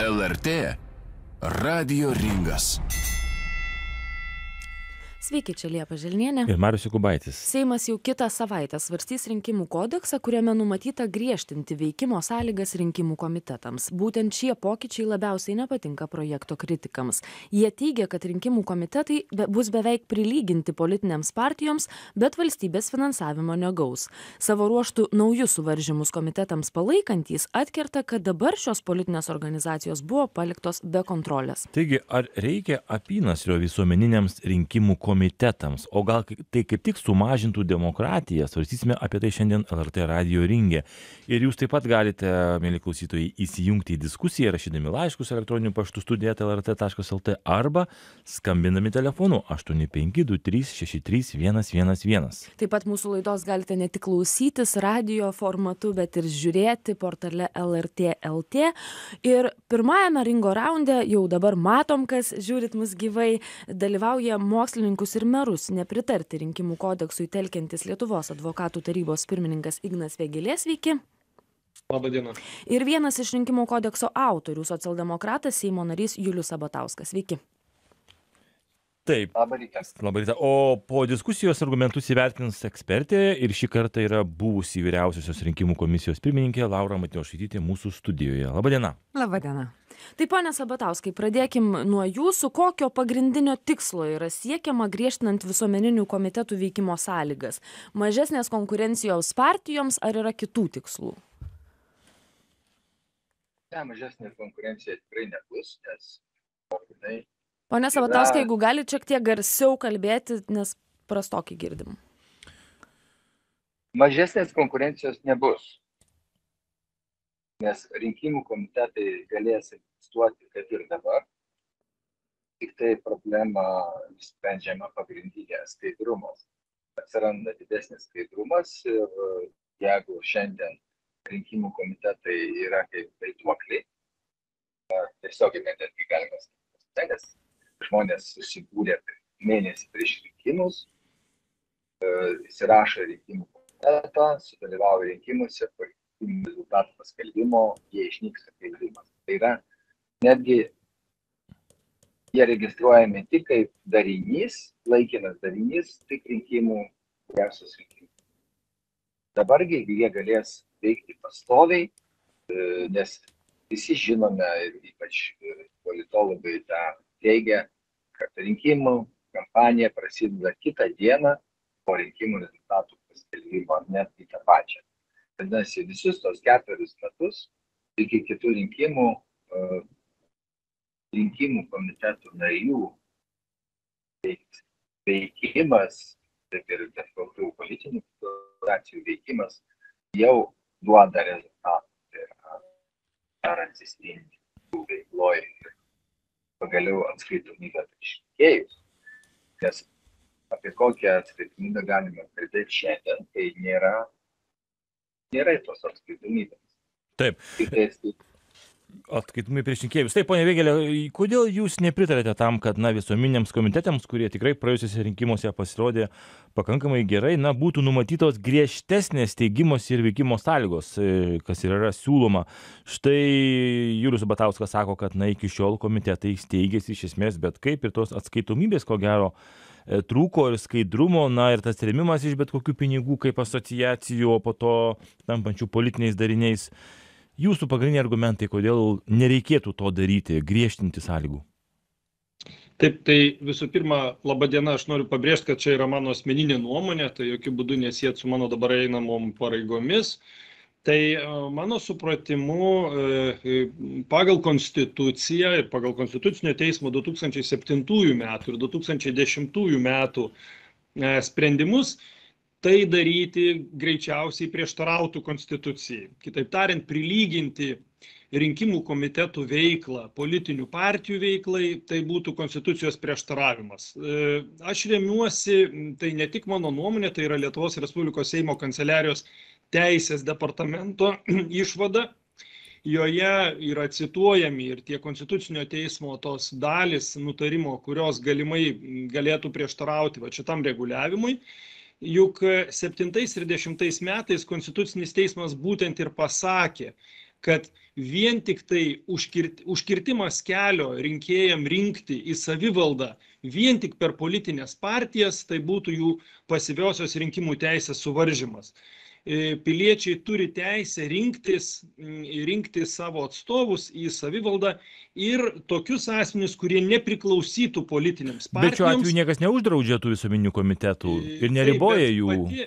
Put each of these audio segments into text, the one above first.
LRT Radio ringas. Sveiki, čia Liepa Želnienė. Ir Marius Jukubaitis. Seimas jau kitą savaitę svarstys rinkimų kodeksą, kuriame numatyta griežtinti veikimo sąlygas rinkimų komitetams. Būtent šie pokyčiai labiausiai nepatinka projekto kritikams. Jie teigia, kad rinkimų komitetai be, bus beveik prilyginti politinėms partijoms, bet valstybės finansavimo negaus. Savo ruoštų naujus suvaržymus komitetams palaikantys atkerta, kad dabar šios politinės organizacijos buvo paliktos be kontrolės. Taigi, ar reikia apynasrio visuomeniniams rinkimų komitetams? Komitetams o gal tai kaip tik sumažintų demokratiją svarstysime apie tai šiandien lrt radijo ringe. Ir jūs taip pat galite mieli klausytojai įsijungti į diskusiją rašydami laiškus elektroniniu paštu studija eta lrt taškas lt arba skambindami telefonu aštuoni penki du trys šeši trys vienas vienas vienas. Taip pat mūsų laidos galite ne tik klausytis radijo formatu bet ir žiūrėti portale lrt lt ir pirmajame ringo raunde jau dabar matom kas žiūrit mus gyvai dalyvauja mokslininkus ir merus nepritarti rinkimų kodeksui telkiantis lietuvos advokatų tarybos pirmininkas ignas vėgėlė sveiki Labą dieną. ir vienas iš rinkimų kodekso autorių socialdemokratas seimo narys julius sabatauskas sveiki Taip. Labą rytą. O po diskusijos argumentus įvertins ekspertė ir šį kartą yra buvusi vyriausiosios rinkimų komisijos pirmininkė Laura Matiošaitytė mūsų studijoje. Labadiena. Labadiena. Tai pone Sabatauskai, pradėkim nuo jūsų, kokio pagrindinio tikslo yra siekiama griežtinant visuomeninių komitetų veikimo sąlygas. Mažesnės konkurencijos partijoms ar yra kitų tikslų? Ne, mažesnė konkurencija tikrai nebus, nes jinai Pone Sabatauskai, jeigu galite šiek tiek garsiau kalbėti, nes prastokai girdim. mažesnės konkurencijos nebus. Nes rinkimų komitetai galės egzistuoti kaip ir dabar. Tik tai problema sprendžiama pagrindinė skaidrumas. Atsiranda didesnis skaidrumas ir jeigu šiandien rinkimų komitetai yra kaip vaiduokliai, tiesiog netgi galima sakyti, nes žmonės susibūrė mėnesį prieš rinkimus, įsirašo rinkimų komitetą, sudalyvauja rinkimuose, po rinkimų rezultatų paskelbimo jie išnyksta kaip rimas. Tai yra netgi jie registruojami tik kaip darinys, laikinas darinys, tik rinkimų, vyriausios rinkimų. Dabargi jie galės veikti pastoviai, nes visi žinome ypač politologai tą teigia, kad rinkimų kampanija prasideda kitą dieną po rinkimų rezultatų paskelbimo, netgi tą pačią. Vadinasi, visus tos ketverius metus iki kitų rinkimų rinkimų komitetų narių veikimas, taip ir bet kokių politinių organizacijų veikimas jau duoda rezultatą. Tai yra, ar atsispindi jų veikloje ir pagaliau atskaitomybę prieš rinkėjus. Nes apie kokią atskaitomybę galime kalbėti šiandien, kai nėra, nėra tos atskaitomybės. Taip. Tik tai Atskaitomai prieš rinkėjus. Taip, ponia Vėgelė, kodėl jūs nepritarėte tam, kad na, visuomeniniams komitetams, kurie tikrai praėjusiuose rinkimuose pasirodė pakankamai gerai, na, būtų numatytos griežtesnės steigimos ir veikimo sąlygos, kas ir yra siūloma. Štai Julius Batauskas sako, kad na, iki šiol komitetai steigėsi iš esmės, bet kaip ir tos atskaitomybės, ko gero, trūko ir skaidrumo, na ir tas remimas iš bet kokių pinigų kaip asociacijų, o po to tampančių politiniais dariniais jūsų pagrindiniai argumentai, kodėl nereikėtų to daryti, griežtinti sąlygų? Taip, tai visų pirma, laba diena, aš noriu pabrėžti, kad čia yra mano asmeninė nuomonė, tai jokių būdų nesėt su mano dabar einamom pareigomis. Tai mano supratimu, pagal Konstituciją ir pagal Konstitucinio teismo 2007 metų ir 2010 metų sprendimus, tai daryti greičiausiai prieštarautų konstitucijai. Kitaip tariant, prilyginti rinkimų komitetų veiklą politinių partijų veiklai, tai būtų konstitucijos prieštaravimas. Aš remiuosi, tai ne tik mano nuomonė, tai yra Lietuvos Respublikos Seimo kanceliarijos teisės departamento išvada. Joje yra cituojami ir tie konstitucinio teismo tos dalis nutarimo, kurios galimai galėtų prieštarauti va šitam reguliavimui juk septintais ir dešimtais metais konstitucinis teismas būtent ir pasakė kad vien tik tai užkirt, užkirtimas kelio rinkėjam rinkti į savivaldą vien tik per politinės partijas, tai būtų jų pasiviosios rinkimų teisės suvaržymas. E, piliečiai turi teisę rinktis, rinkti savo atstovus į savivaldą ir tokius asmenys, kurie nepriklausytų politinėms partijoms. Bet šiuo atveju niekas neuždraudžia tų visuomeninių komitetų E, ir neriboja taip, jų. Pati,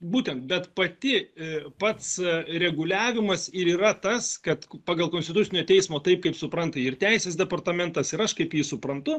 būtent, bet pati e, pats e, reguliavimas ir yra tas, kad pagal Konstitucinio teismo, taip kaip supranta ir Teisės departamentas, ir aš kaip jį suprantu,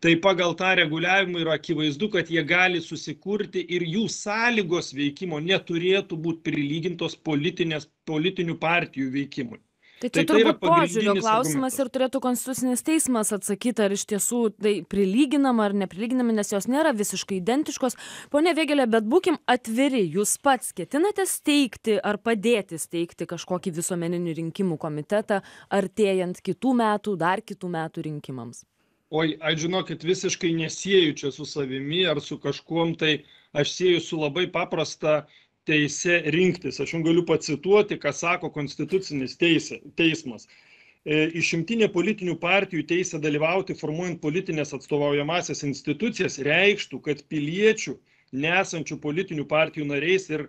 tai pagal tą reguliavimą yra akivaizdu, kad jie gali susikurti ir jų sąlygos veikimo neturėtų būti prilygintos politinių partijų veikimui. Tai Tai čia tai turbūt požiūrio klausimas ir turėtų Konstitucinis teismas atsakyti, ar iš tiesų tai prilyginama ar neprilyginama, nes jos nėra visiškai identiškos. Pone Vėgelė, bet būkim atviri, jūs pats ketinate steigti ar padėti steigti kažkokį visuomeninių rinkimų komitetą, artėjant kitų metų, dar kitų metų rinkimams? Oi, aš žinokit, visiškai nesieju čia su savimi ar su kažkuom, tai aš sieju su labai paprasta teise rinktis. Aš jums galiu pacituoti, ką sako Konstitucinis teisė, teismas. E, Išimtinė politinių partijų teisė dalyvauti formuojant politinės atstovaujamasias institucijas reikštų, kad piliečių nesančių politinių partijų nariais ir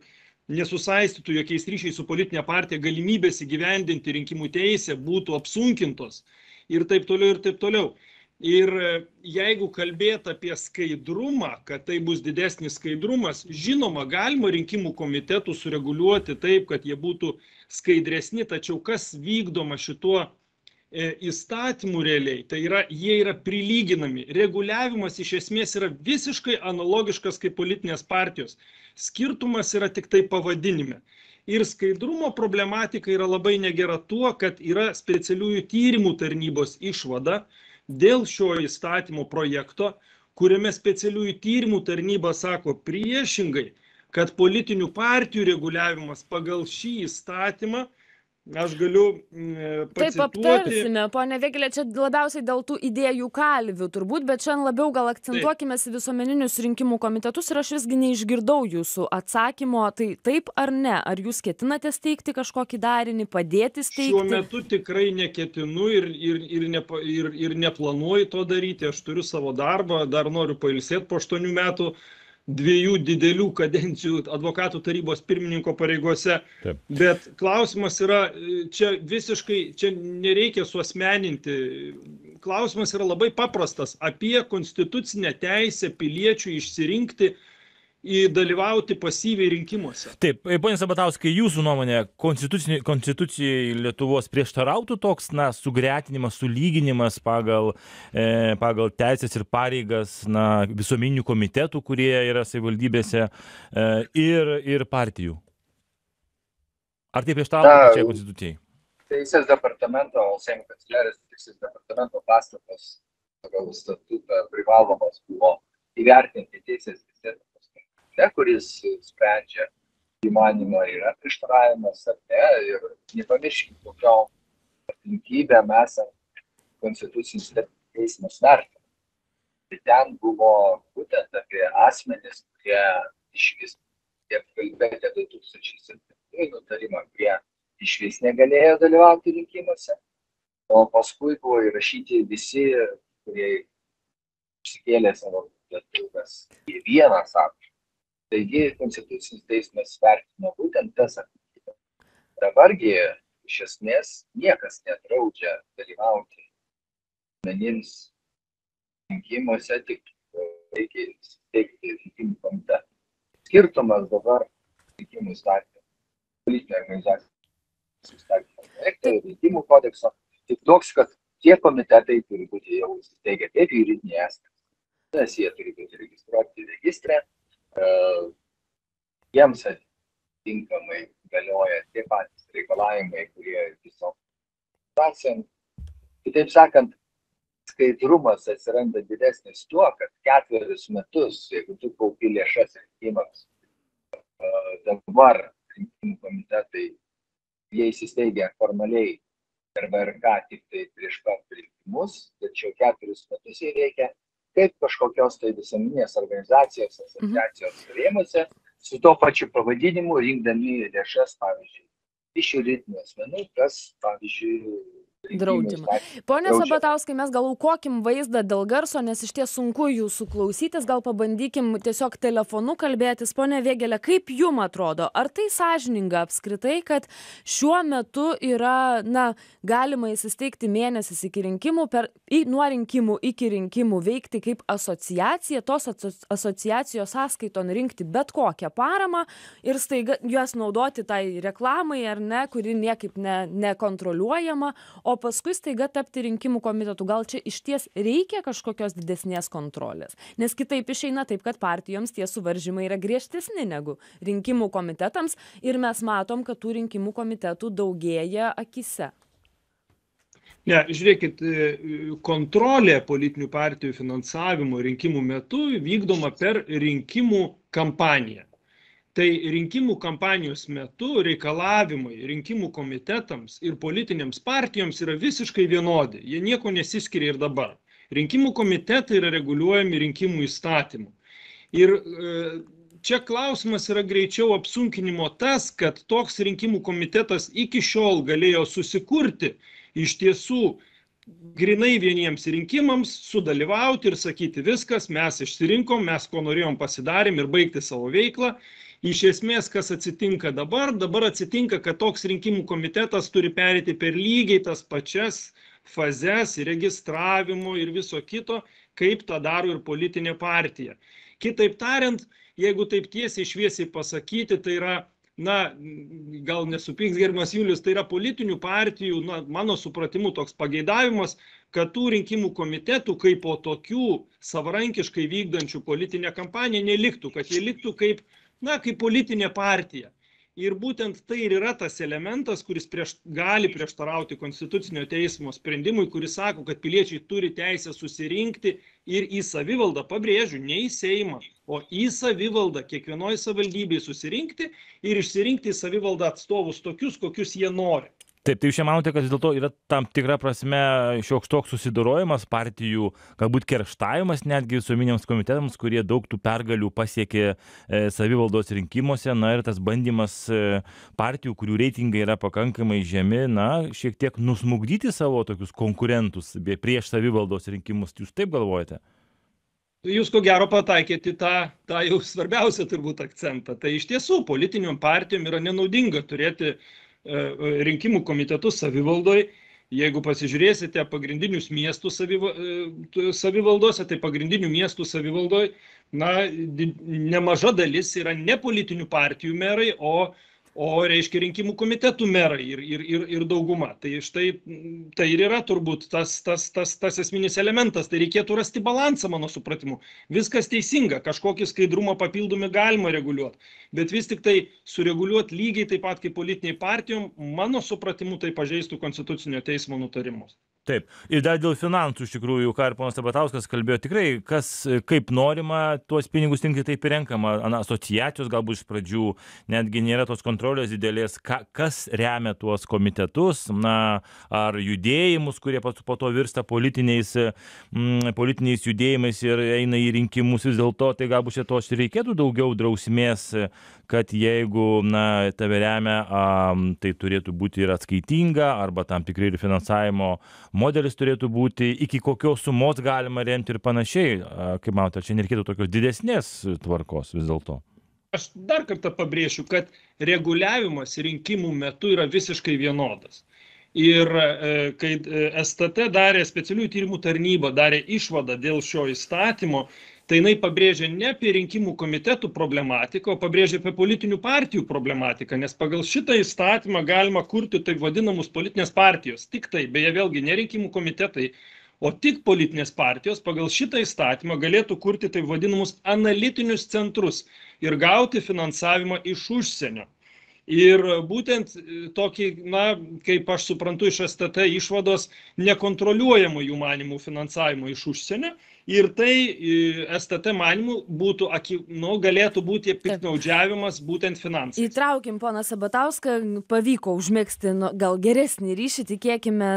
nesusaistytų jokiais ryšiais su politinė partija galimybės įgyvendinti rinkimų teisę būtų apsunkintos ir taip toliau ir taip toliau. Ir e, jeigu kalbėt apie skaidrumą, kad tai bus didesnis skaidrumas, žinoma, galima rinkimų komitetų sureguliuoti taip, kad jie būtų skaidresni, tačiau kas vykdoma šituo e, įstatymų realiai, tai yra, jie yra prilyginami. Reguliavimas iš esmės yra visiškai analogiškas kaip politinės partijos. Skirtumas yra tik tai pavadinime. Ir skaidrumo problematika yra labai negera tuo, kad yra specialiųjų tyrimų tarnybos išvada, dėl šio įstatymo projekto, kuriame specialiųjų tyrimų tarnyba sako priešingai, kad politinių partijų reguliavimas pagal šį įstatymą Aš galiu Taip pacituoti. aptarsime, ponė Vėgelė, čia labiausiai dėl tų idėjų kalvių turbūt, bet šiandien labiau gal akcentuokime į visuomeninius rinkimų komitetus ir aš visgi neišgirdau jūsų atsakymo, tai taip ar ne, ar jūs ketinate steigti kažkokį darinį, padėti steigti? Šiuo metu tikrai neketinu ir, ir, ir, nepa, ir, ir neplanuoju to daryti. Aš turiu savo darbą, dar noriu pailsėti po aštuonių metų dviejų didelių kadencijų advokatų tarybos pirmininko pareigose. Taip. Bet klausimas yra, čia visiškai, čia nereikia suosmeninti. Klausimas yra labai paprastas apie konstitucinę teisę piliečių išsirinkti dalyvauti pasyviai rinkimuose. Taip, ponė Sabatauskai, jūsų nuomonė, konstitucijai Lietuvos prieštarautų toks, na, sugretinimas, sulyginimas pagal, e, pagal teisės ir pareigas, na, visuomeninių komitetų, kurie yra savivaldybėse e, ir, ir partijų? Ar tai prieštarautų pačiai konstitucijai? Teisės departamento, Seimo kanclerės teisės departamento pastatas pagal statutą privalomas buvo įvertinti teisės teisės ne, kuris sprendžia įmanymą yra prieštaravimas ar ne. Ir nepamirškime, kokiom aplinkybėm esant konstitucinis teismas vertina. Tai ten buvo būtent apie asmenis, kurie iš vis, tiek kalbėti 2007 nutarimą, kurie iš vis negalėjo dalyvauti rinkimuose. O paskui buvo įrašyti visi, kurie išsikėlė savo lietuves į vieną sąrašą. Taigi Konstitucinis teismas vertino būtent tas aplinkybės. Dabargi iš esmės niekas nedraudžia dalyvauti menims rinkimuose, tik reikia steigti rinkimų komitetą. Skirtumas dabar rinkimų įstatymų, politinio organizacijų įstatymų projekto ir rinkimų kodekso tik toks, kad tie komitetai turi būti jau įsteigę kaip juridiniai asmenys. Nes jie turi būti registruoti registre, jiems atitinkamai galioja tie patys reikalavimai, kurie tiesiog situacijom. Kitaip sakant, skaidrumas atsiranda didesnis tuo, kad ketverius metus, jeigu tu kaupi lėšas rinkimams, dabar rinkimų komitetai, jie įsisteigia formaliai per VRK tik tai prieš pat rinkimus, tačiau ketverius metus jie veikia kaip kažkokios tai visuomeninės organizacijos, asociacijos rėmose, su tuo pačiu pavadinimu, rinkdami lėšas, pavyzdžiui, iš juridinių asmenų, kas, pavyzdžiui, Draudžiama. Pone Sabatauskai, mes gal aukokim vaizdą dėl garso, nes iš ties sunku jūsų klausytis, gal pabandykim tiesiog telefonu kalbėtis. Pone Vėgelė, kaip jum atrodo, ar tai sąžininga apskritai, kad šiuo metu yra, na, galima įsisteigti mėnesis iki rinkimų, per, į, nuo rinkimų iki rinkimų veikti kaip asociacija, tos asociacijos sąskaiton rinkti bet kokią paramą ir staiga juos naudoti tai reklamai ar ne, kuri niekaip ne, nekontroliuojama, o o paskui staiga tapti rinkimų komitetu. Gal čia išties reikia kažkokios didesnės kontrolės? Nes kitaip išeina taip kad partijoms tie suvaržymai yra griežtesni negu rinkimų komitetams ir mes matom kad tų rinkimų komitetų daugėja akyse. Ne, žiūrėkit, e, kontrolė politinių partijų finansavimo rinkimų metu vykdoma per rinkimų kampaniją tai rinkimų kampanijos metu reikalavimai rinkimų komitetams ir politinėms partijoms yra visiškai vienodi. Jie niekuo nesiskiria ir dabar. Rinkimų komitetai yra reguliuojami rinkimų įstatymu. Ir e, čia klausimas yra greičiau apsunkinimo tas kad toks rinkimų komitetas iki šiol galėjo susikurti iš tiesų grinai vieniems rinkimams sudalyvauti ir sakyti viskas mes išsirinkom mes ko norėjom pasidarėm ir baigti savo veiklą iš esmės kas atsitinka dabar? Dabar atsitinka kad toks rinkimų komitetas turi pereiti per lygiai tas pačias fazes registravimo ir viso kito kaip tą daro ir politinė partija. Kitaip tariant jeigu taip tiesiai šviesiai pasakyti tai yra na gal nesupyks gerbiamas julius tai yra politinių partijų na mano supratimu toks pageidavimas kad tų rinkimų komitetų kaipo tokių savarankiškai vykdančių politinę kampaniją neliktų kad jie liktų kaip na kaip politinė partija. Ir būtent tai ir yra tas elementas kuris prieš gali prieštarauti konstitucinio teismo sprendimui kuris sako kad piliečiai turi teisę susirinkti ir į savivaldą pabrėžiu ne į seimą o į savivaldą kiekvienoj savivaldybėj susirinkti ir išsirinkti į savivaldą atstovus tokius kokius jie nori taip tai jūs čia manote kad vis dėlto yra tam tikra prasme šioks toks susidorojimas partijų galbūt kerštavimas netgi visuomeniniams komitetams kurie daug tų pergalių pasiekė e, savivaldos rinkimuose. Na ir tas bandymas e, partijų kurių reitingai yra pakankamai žemi na šiek tiek nusmukdyti savo tokius konkurentus prieš savivaldos rinkimus. Jūs taip galvojate? Jūs ko gero pataikėte tą, tą jau svarbiausią turbūt akcentą. Tai iš tiesų politiniam partijom yra nenaudinga turėti uh, rinkimų komitetus savivaldoj. Jeigu pasižiūrėsite pagrindinius miestų e, savivaldose, tai pagrindinių miestų savivaldoj, na, nemaža dalis yra ne politinių partijų merai, o o reiškia rinkimų komitetų merai ir, ir, ir, ir dauguma. Tai štai tai ir yra turbūt tas, tas, tas, tas esminis elementas. Tai reikėtų rasti balansą, mano supratimu. Viskas teisinga, kažkokį skaidrumą papildomi galima reguliuoti, bet vis tik tai sureguliuoti lygiai taip pat kaip politiniai partijom, mano supratimu, tai pažeistų Konstitucinio teismo nutarimus taip. Ir dar dėl finansų iš tikrųjų ką ir ponas sabatauskas kalbėjo tikrai kas kaip norima tuos pinigus rinkti taip ir renkama. Na asociacijos galbūt iš pradžių netgi nėra tos kontrolės didelės ką kas remia tuos komitetus na ar judėjimus kurie po po to virsta politiniais mm, politiniais judėjimais ir eina į rinkimus vis dėlto tai galbūt čia tos ir reikėtų daugiau drausmės kad jeigu na tave remia a tai turėtų būti ir atskaitinga arba tam tikri ir finansavimo modelis turėtų būti iki kokios sumos galima remti ir panašiai. Kaip manote ar čia nereikėtų tokios didesnės tvarkos vis dėlto? Aš dar kartą pabrėšiu kad reguliavimas rinkimų metu yra visiškai vienodas. Ir e, kai e, stt darė specialiųjų tyrimų tarnyba darė išvadą dėl šio įstatymo tai jinai pabrėžia ne apie rinkimų komitetų problematiką o pabrėžia apie politinių partijų problematiką nes pagal šitą įstatymą galima kurti taip vadinamus politinės partijos. Tiktai beje vėlgi ne rinkimų komitetai o tik politinės partijos pagal šitą įstatymą galėtų kurti taip vadinamus analitinius centrus ir gauti finansavimą iš užsienio. Ir būtent tokį na kaip aš suprantu iš stt išvados nekontroliuojamo jų manymu finansavimo iš užsienio Ir tai e, STT manimų būtų, nu, galėtų būti piknaudžiavimas būtent finansais. Įtraukim poną Sabatauską, pavyko užmėgsti nu, gal geresnį ryšį, tikėkime.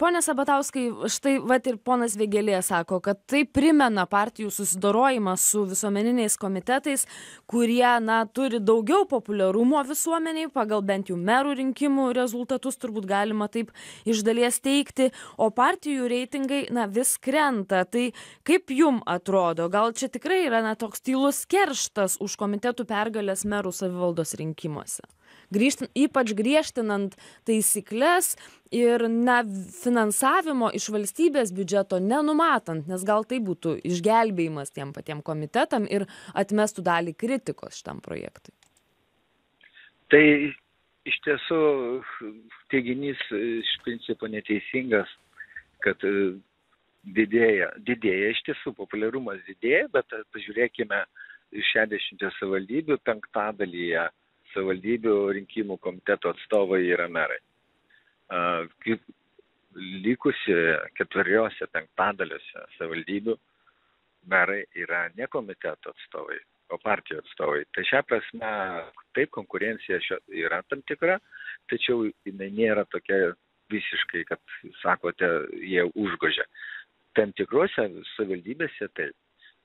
Pone Sabatauskai, štai vat ir ponas Vėgelė sako, kad tai primena partijų susidorojimą su visuomeniniais komitetais, kurie, na, turi daugiau populiarumo visuomeniai, pagal bent jau merų rinkimų rezultatus turbūt galima taip iš dalies teikti, o partijų reitingai, na, vis krenta. Tai kaip kaip jum atrodo gal čia tikrai yra na toks tylus kerštas už komitetų pergales merų savivaldos rinkimuose? Grįžtant ypač griežtinant taisykles ir na finansavimo iš valstybės biudžeto nenumatant nes gal tai būtų išgelbėjimas tiem patiem komitetam ir atmestų dalį kritikos šitam projektui. Tai iš tiesų teiginys iš principo neteisingas kad didėja didėja iš tiesų populiarumas didėja bet pažiūrėkime iš šešiasdešimties savivaldybių penktadalyje savivaldybių rinkimų komiteto atstovai yra merai. Kaip likusioje keturiose penktadaliuose savivaldybių merai yra ne komiteto atstovai o partijų atstovai. Tai šia prasme taip konkurencija šio yra tam tikra tačiau jinai nėra tokia visiškai kad sakote jie užgožia tam tikrose savivaldybėse taip.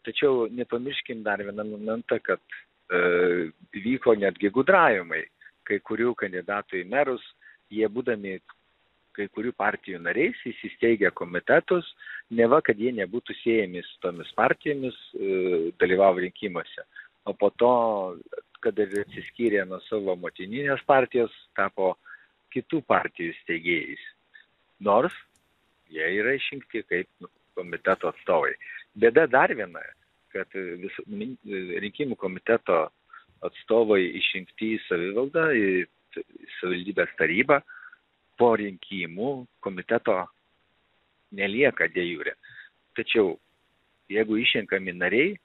Tačiau nepamirškim dar vieną momentą, kad e, vyko netgi gudravimai. Kai kurių kandidatų į merus, jie būdami kai kurių partijų nariais įsisteigia komitetus, neva, kad jie nebūtų siejami su tomis partijomis, e, dalyvavo rinkimuose. O po to, kad ir atsiskyrė nuo savo motininės partijos, tapo kitų partijų steigėjais. Nors jie yra išrinkti kaip komiteto atstovai. Bėda dar viena, kad vis, rinkimų komiteto atstovai išrinkti į savivaldą, į savivaldybės tarybą, po rinkimų komiteto nelieka dėjūrė. Tačiau jeigu išrenkami nariai,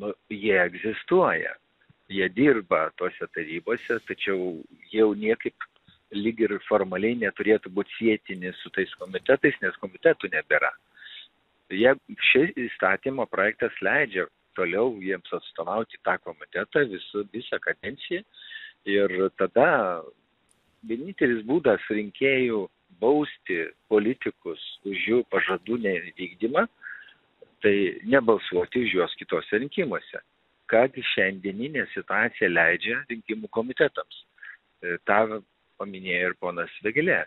nu, jie egzistuoja, jie dirba tose tarybose, tačiau jau niekaip lyg ir formaliai neturėtų būti sėtini su tais komitetais, nes komitetų nebėra. Jie, šis įstatymo projektas leidžia toliau jiems atstovauti tą komitetą visų, visą kadenciją ir tada vienintelis būdas rinkėjų bausti politikus už jų pažadų nevykdymą, tai nebalsuoti už juos kitose rinkimuose, kad šiandieninė situacija leidžia rinkimų komitetams. E, Ta paminėjo ir ponas Vėgėlė,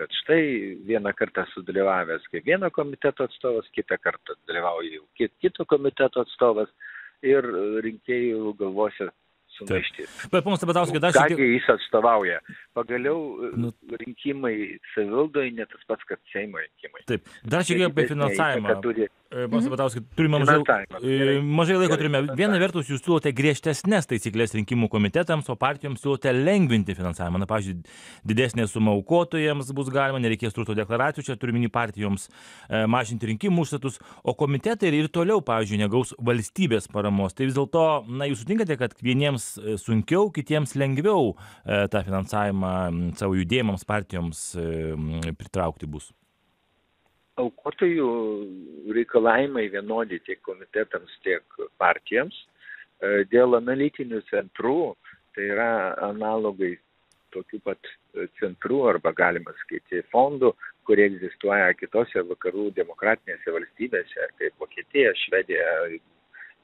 kad štai vieną kartą sudalyvavęs kaip vieno komiteto atstovas, kitą kartą dalyvauja jau kito komiteto atstovas ir rinkėjų galvose sumaištis. Bet, ponas Tabatauskai, dar šiek tiek... Kągi jis atstovauja? Pagaliau nu... rinkimai savivaldoje ne tas pats, kad Seimo rinkimai. Taip, dar šiek tiek apie finansavimą. Turi E, Ponas mhm. Sabatauskas, turime mažai, e, mažai laiko turime. Viena vertus, jūs siūlote griežtesnės taisyklės rinkimų komitetams, o partijoms siūlote lengvinti finansavimą. Na, pavyzdžiui, didesnė suma aukotojams bus galima, nereikės turto deklaracijų, čia turime partijoms e, mažinti rinkimų užstatus, o komitetai ir toliau, pavyzdžiui, negaus valstybės paramos. Tai vis dėlto, na, jūs sutinkate, kad vieniems sunkiau, kitiems lengviau tą finansavimą savo judėjimams, partijoms pritraukti bus aukotojų reikalavimai vienodi tiek komitetams, tiek partijoms. E, dėl analitinių centrų, tai yra analogai tokių pat centrų arba galima sakyti fondų, kurie egzistuoja kitose vakarų demokratinėse valstybėse, kaip Vokietija, Švedija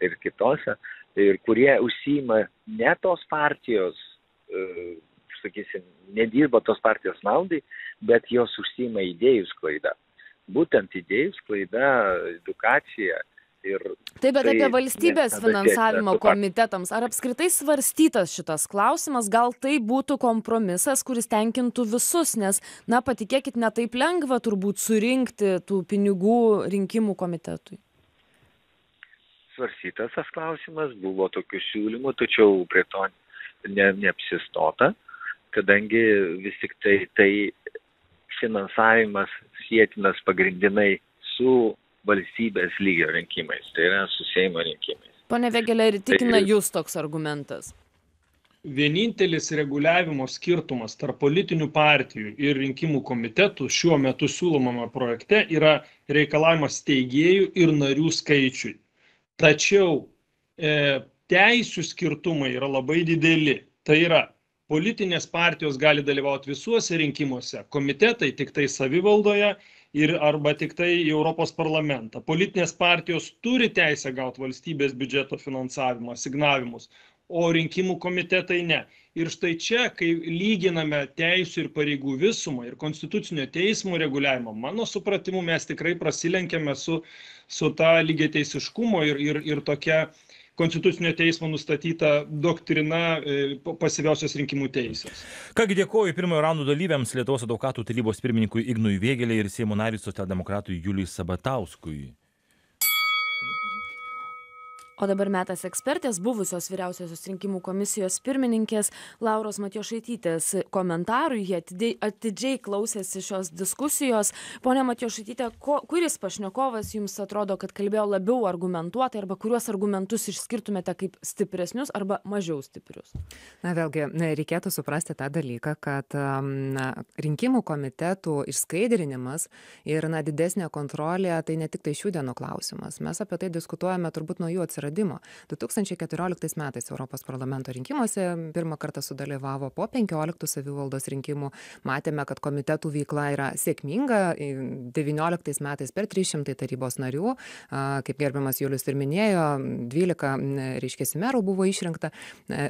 ir kitose, ir kurie užsima ne tos partijos, e, sakysim, nedirba tos partijos naudai, bet jos užsima idėjų sklaidą būtent idėjų sklaida, edukacija. Ir Taip, bet tai apie valstybės finansavimo komitetams, ar apskritai svarstytas šitas klausimas, gal tai būtų kompromisas, kuris tenkintų visus, nes, na, patikėkit, netaip lengva turbūt surinkti tų pinigų rinkimų komitetui. Svarstytas tas klausimas, buvo tokių siūlymų, tačiau prie to ne, neapsistota, kadangi vis tik tai, tai finansavimas sietinas pagrindinai su valstybės lygio rinkimais, tai yra su Seimo rinkimais. Pone Vėgelė, ir tikina tai, jūs toks argumentas? vienintelis reguliavimo skirtumas tarp politinių partijų ir rinkimų komitetų šiuo metu siūlomame projekte yra reikalavimas steigėjų ir narių skaičiui. Tačiau e, teisų skirtumai yra labai dideli. Tai yra, politinės partijos gali dalyvauti visuose rinkimuose, komitetai tik tai savivaldoje ir arba tik tai į Europos parlamentą. Politinės partijos turi teisę gauti valstybės biudžeto finansavimą, signavimus, o rinkimų komitetai ne. Ir štai čia, kai lyginame teisų ir pareigų visumą ir konstitucinio teismo reguliavimą, mano supratimu, mes tikrai prasilenkiame su, su ta lygiai teisiškumo ir, ir, ir tokia Konstitucinio teismo nustatyta doktrina e, pasyviausios rinkimų teisės. Kągi dėkoju pirmojo raundo dalyviams Lietuvos advokatų tarybos pirmininkui Ignui Vėgėlė ir Seimo nariui socialdemokratui Juliui Sabatauskui. O dabar metas ekspertės buvusios vyriausiosios rinkimų komisijos pirmininkės lauros matjošaitytės komentarui. Ji atidžiai atidžiai klausėsi šios diskusijos. Ponia matjošaityte ko kuris pašnekovas jums atrodo kad kalbėjo labiau argumentuotai arba kuriuos argumentus išskirtumėte kaip stipresnius arba mažiau stiprius? Na vėlgi reikėtų suprasti tą dalyką kad na rinkimų komitetų išskaidrinimas ir na didesnė kontrolė tai ne tiktai šių dienų klausimas. Mes apie tai diskutuojame turbūt nuo jų atsiradimo atsiradimo. Du tūkstančiai keturioliktais metais europos parlamento rinkimuose pirmą kartą sudalyvavo po penkioliktų savivaldos rinkimų. Matėme kad komitetų veikla yra sėkminga. Devynioliktais metais per trys šimtai tarybos narių kaip gerbiamas julius ir minėjo dvylika reiškiasi merų buvo išrinkta.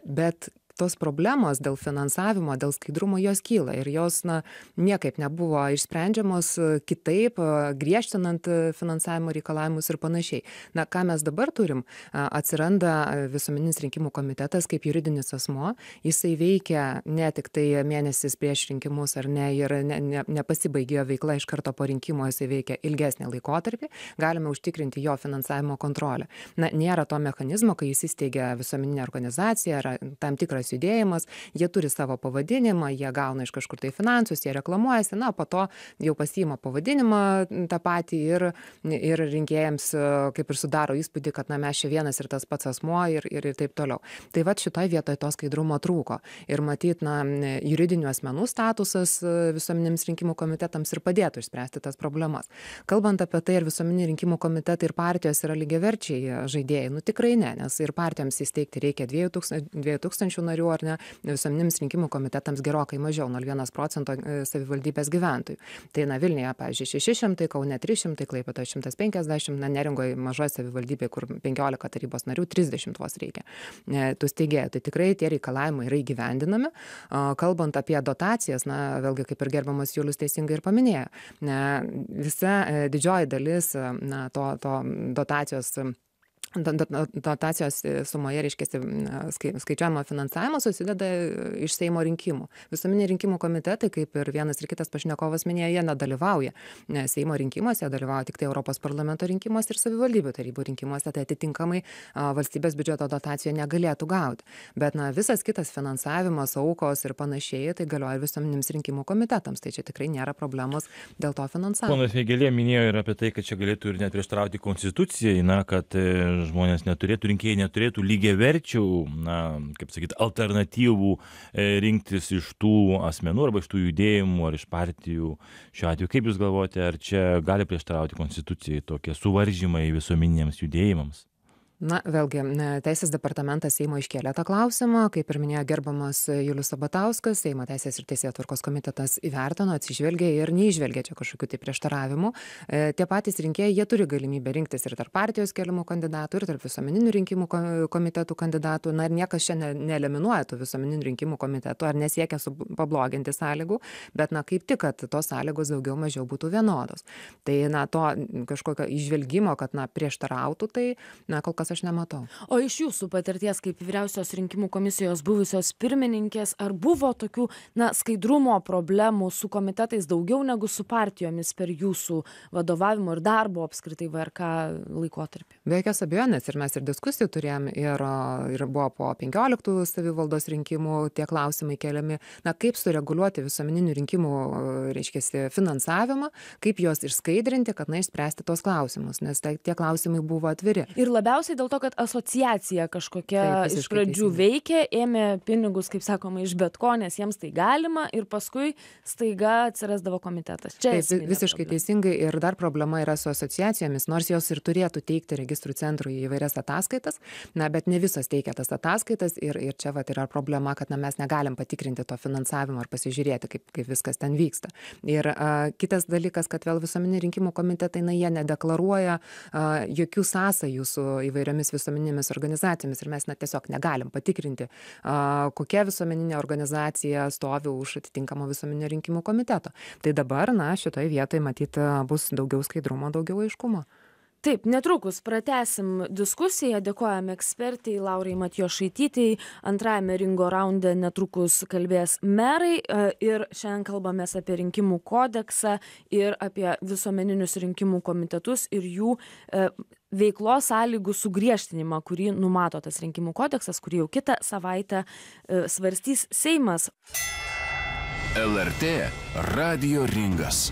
Bet tos problemos dėl finansavimo dėl skaidrumo jos kyla ir jos na niekaip nebuvo išsprendžiamos kitaip griežtinant finansavimo reikalavimus ir panašiai. Na ką mes dabar turim atsiranda visuomeninis rinkimų komitetas kaip juridinis asmuo. Jisai veikia ne tiktai mėnesis prieš rinkimus ar ne ir ne ne nepasibaigė jo veikla iš karto po rinkimų jisai veikia ilgesnį laikotarpį. Galime užtikrinti jo finansavimo kontrolę. Na nėra to mechanizmo kai įsisteigia visuomeninė organizacija ar tam tikras tas judėjimas jie turi savo pavadinimą jie gauna iš kažkur tai finansus jie reklamuojasi na po to jau pasiima pavadinimą tą patį ir ir rinkėjams kaip ir sudaro įspūdį kad na mes čia vienas ir tas pats asmuo ir ir taip toliau. Tai vat šitoj vietoj to skaidrumo trūko. Ir matyt na juridinių asmenų statusas visuomeniniams rinkimų komitetams ir padėtų išspręsti tas problemas. Kalbant apie tai ar visuomeniniai rinkimų komitetai ir partijos yra lygiaverčiai žaidėjai nu tikrai ne nes ir partijoms įsteigti reikia dviejų tūkstan dviejų tūkstančių narių ar ne visuomeniniams rinkimų komitetams gerokai mažiau nol vienas procento savivaldybės gyventojų. Tai na vilniuje pavyzdžiui šeši šimtai kaune trys šimtai klaipėdoj šimtas penkiasdešim na neringoj mažoj savivaldybėj kur penkiolika tarybos narių trisdešimt vos reikia tų steigėjų. Tai tikrai tie reikalavimai yra įgyvendinami. Kalbant apie dotacijas na vėlgi kaip ir gerbiamas julius teisingai ir paminėjo ne visa didžioji dalis na to to dotacijos dotacijos sumoje reiškiasi skai skaičiuojamo finansavimo susideda iš seimo rinkimų. Visuomeniniai rinkimų komitetai kaip ir vienas ir kitas pašnekovas minėjo jie nedalyvauja ne seimo rinkimuose dalyvauja tiktai europos parlamento rinkimuose ir savivaldybių tarybų rinkimuose tai atitinkamai valstybės biudžeto dotacijų negalėtų gauti. Bet na visas kitas finansavimas aukos ir panašiai tai galioja ir visuomeniniams rinkimų komitetams. Tai čia tikrai nėra problemos dėl to finansavimo. Ponas vėgėlė minėjo ir apie tai kad čia galėtų ir net prieštarauti konstitucijai na kad žmonės neturėtų rinkėjai neturėtų lygiaverčių na kaip sakyt alternatyvų e, rinktis iš tų asmenų arba iš tų judėjimų ar iš partijų. Šiuo atveju kaip jūs galvojate ar čia gali prieštarauti konstitucijai tokie suvaržymai visuomeniniams judėjimams na vėlgi teisės departamentas seimo iškėlė tą klausimą kaip ir minėjo gerbiamas julius sabatauskas seimo teisės ir teisėtvarkos komitetas įvertino atsižvelgė ir neįžvelgė čia kažkokių tai prieštaravimų. E, tie patys rinkėjai jie turi galimybę rinktis ir tarp partijos keliamų kandidatų ir tarp visuomeninių rinkimų komitetų kandidatų. Na ir niekas čia ne neeliminuoja tų visuomeninių rinkimų komitetų ar nesiekia su pabloginti sąlygų bet na kaip tik kad tos sąlygos daugiau mažiau būtų vienodos. Tai na to kažkokio įžvelgimo kad na prieštarautų tai na kol kas aš nematau. O iš jūsų patirties kaip vyriausios rinkimų komisijos buvusios pirmininkės ar buvo tokių na skaidrumo problemų su komitetais daugiau negu su partijomis per jūsų vadovavimo ir darbo apskritai vrk laikotarpį? Be jokios abejonės ir mes ir diskusijų turėjom ir ir buvo po penkioliktų savivaldos rinkimų tie klausimai keliami na kaip sureguliuoti visuomeninių rinkimų reiškiasi finansavimą kaip juos išskaidrinti kad na išspręsti tuos klausimus nes tai tie klausimai buvo atviri. Ir labiausiai tikriausiai dėl to kad asociacija kažkokia iš pradžių veikė ėmė pinigus kaip sakoma iš bet ko nes jiems tai galima ir paskui staiga atsirasdavo komitetas. Čia visiškai teisingai ir dar problema yra su asociacijomis, nors jos ir turėtų teikti registrų centrui įvairias ataskaitas, na, bet ne visos teikia tas ataskaitas ir, ir čia vat, yra problema, kad na, mes negalim patikrinti to finansavimo ar pasižiūrėti, kaip, kaip viskas ten vyksta. Ir a, kitas dalykas, kad vėl visuomeniniai rinkimų komitetai, na, jie nedeklaruoja a, jokių sąsajų su įvairiomis visuomeninėmis organizacijomis ir mes na, tiesiog negalim patikrinti, a, kokia visuomeninė organizacija stovi už atitinkamo visuomeninio rinkimų komiteto. Tai dabar, na, šitoje vietoje matyt bus daugiau skaidrumo, daugiau aiškumo. Taip, netrukus pratesim diskusiją, dėkojame ekspertai Laurai Matijošaitytei, antrajame ringo raunde netrukus kalbės merai ir šiandien kalbamės apie rinkimų kodeksą ir apie visuomeninius rinkimų komitetus ir jų e, veiklos sąlygų sugriežtinimą, kurį numato tas rinkimų kodeksas, kurį jau kitą savaitę e, svarstys Seimas. LRT Radio Ringas.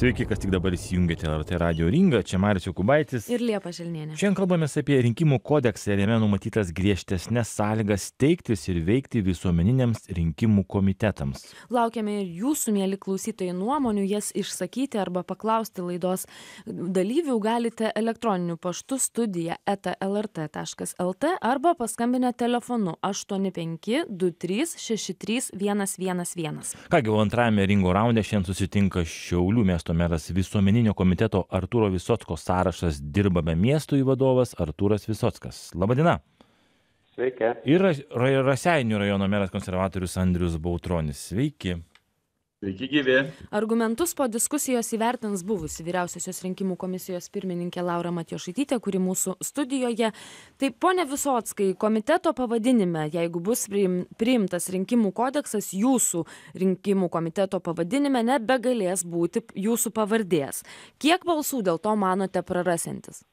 Sveiki, kas tik dabar įsijungėte LRT radio ringą, čia Marius Jokubaitis. Ir Liepa Želnienė. Šiandien kalbamės apie rinkimų kodeksą ir jame numatytas griežtesnės sąlygas steigtis ir veikti visuomeniniams rinkimų komitetams. Laukiame ir jūsų, mėly klausytojai, nuomonių, jas išsakyti arba paklausti laidos dalyvių galite elektroniniu paštu studija eta lrt.lt arba paskambinę telefonu 8523631111. Kągi, antrajame ringo raunde šiandien susitinka Šiaulių miesto meras visuomeninio komiteto Arturo Visotsko sąrašas dirbame miestui vadovas Arturas Visockas. Labadiena. Sveiki. Ir Ra- Ra- Raseinių rajono meras konservatorius Andrius Bautronis. Sveiki. Sveiki gyvi. Argumentus po diskusijos įvertins buvusi vyriausiosios rinkimų komisijos pirmininkė Laura Matjošaitytė, kuri mūsų studijoje. Tai ponė Visotskai, komiteto pavadinime, jeigu bus priim- priimtas rinkimų kodeksas, jūsų rinkimų komiteto pavadinime nebegalės būti jūsų pavardės. Kiek balsų dėl to manote prarasintis?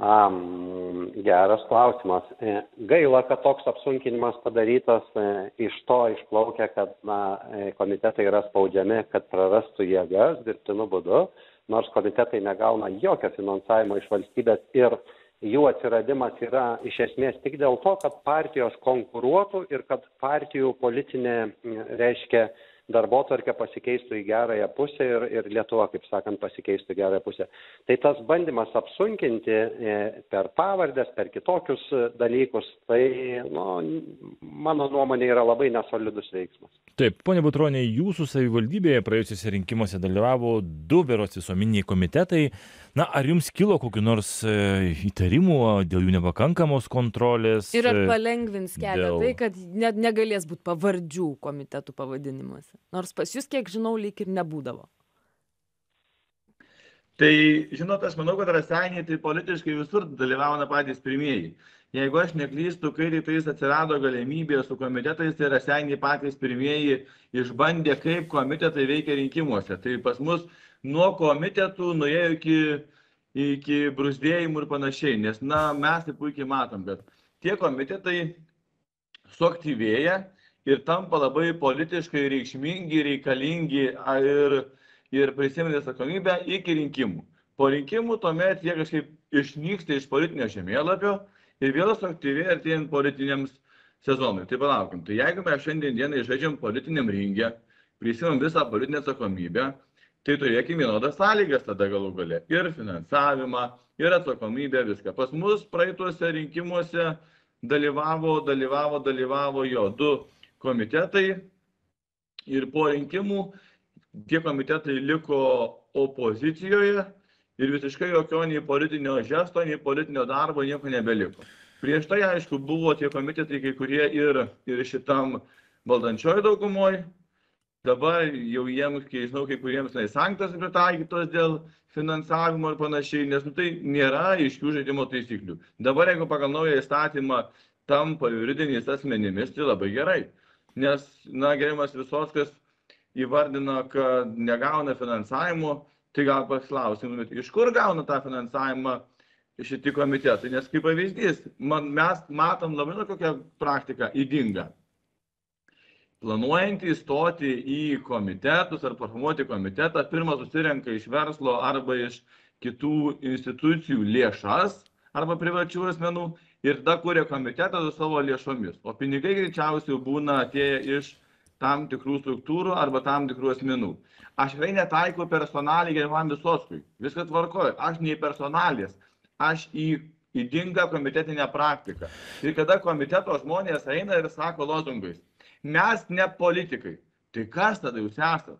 Um, geras klausimas. E, Gaila, kad toks apsunkinimas padarytas, e, iš to išplaukia, kad na, e, komitetai yra spaudžiami, kad prarastų jėgas dirbtiniu būdu, nors komitetai negauna jokio finansavimo iš valstybės ir jų atsiradimas yra iš esmės tik dėl to, kad partijos konkuruotų ir kad partijų politinė, reiškia, darbotvarkė pasikeistų į gerąją pusę ir, ir Lietuva, kaip sakant, pasikeistų į gerąją pusę. Tai tas bandymas apsunkinti e, per pavardės, per kitokius e, dalykus, tai, nu, mano nuomonė, yra labai nesolidus veiksmas. Taip, ponė Butronė, jūsų savivaldybėje praėjusiuose rinkimuose dalyvavo du berots visuomeniniai komitetai. Na, ar jums kilo kokiu nors e, įtarimų dėl jų nepakankamos kontrolės? Ir ar e, palengvins kelią dėl- tai, kad net negalės būti pavardžių komitetų pavadinimuose. Nors pas jūs, kiek žinau, lyg ir nebūdavo. Tai, žinot, aš manau, kad raseiniai tai politiškai visur dalyvauna patys pirmieji. Jeigu aš neklystu, kai tik tais atsirado galimybė su komitetais, tai raseiniai patys pirmieji išbandė, kaip komitetai veikia rinkimuose. Tai pas mus nuo komitetų nuėjo iki, iki brusdėjimų ir panašiai. Nes, na, mes tai puikiai matom, kad tie komitetai suaktyvėja ir tampa labai politiškai reikšmingi, reikalingi ir, ir prisimena atsakomybę iki rinkimų. Po rinkimų tuomet jie kažkaip išnyksta iš politinio žemėlapio ir vėl suaktyvėja artėjant politiniams sezonui. Tai palaukim. Tai jeigu mes šiandien dienai žaidžiam politiniam ringę, prisimam visą politinę atsakomybę, tai turėkime vienodas sąlygas tada galų gale. Ir finansavimą, ir atsakomybę, viską. Pas mus praeituose rinkimuose dalyvavo, dalyvavo, dalyvavo jo du komitetai ir po rinkimų tie komitetai liko opozicijoje ir visiškai jokio nei politinio žesto, nei politinio darbo nieko nebeliko. Prieš tai, aišku, buvo tie komitetai kai kurie ir, ir šitam valdančioji daugumoje, dabar jau jiems, kai žinau, kai kuriems tai sanktas pritaikytos dėl finansavimo ir panašiai, nes nu, tai nėra iškių žaidimo taisyklių. Dabar, jeigu pagal naują įstatymą tampa juridiniais asmenimis, tai labai gerai. Nes, na, gerimas Visoskas įvardino, kad negauna finansavimo, tai gal pasiklausimėt, iš kur gauna tą finansavimą šitie komitetai. Nes kaip pavyzdys, man, mes matom labai kokią praktiką įdingą. Planuojantys stoti į komitetus ar formuoti komitetą, pirmą susirenka iš verslo arba iš kitų institucijų lėšas arba privačių asmenų ir tada kuria komitetą su savo lėšomis. O pinigai greičiausiai būna atėję iš tam tikrų struktūrų arba tam tikrų asmenų. Aš tikrai netaikau personaliai gerbiamam visoskui. Viskas tvarkoju. Aš nei personalės, aš į įdingą komitetinę praktiką. Ir kada komiteto žmonės eina ir sako lozungais, mes ne politikai, tai kas tada jūs esate?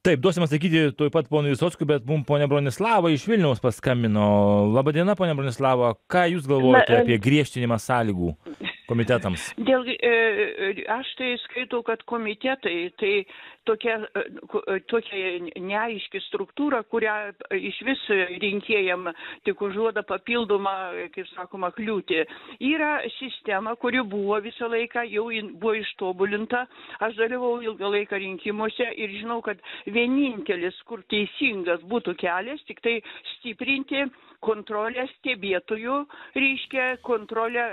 Taip, duosim atsakyti tuoj pat ponui Visockui, bet mums ponia Bronislava iš Vilniaus paskambino. Labadiena, ponia Bronislava, ką jūs galvojate Na, apie griežtinimą sąlygų komitetams? Dėl, e, aš tai skaitau, kad komitetai tai tokia, e, e, tokia neaiški struktūra, kurią iš vis rinkėjam tik užduoda papildomą, kaip sakoma, kliūtį. Yra sistema, kuri buvo visą laiką, jau buvo ištobulinta. Aš dalyvau ilgą laiką rinkimuose ir žinau, kad vienintelis, kur teisingas būtų kelias, tik tai stiprinti kontrolę stebėtojų, reiškia kontrolę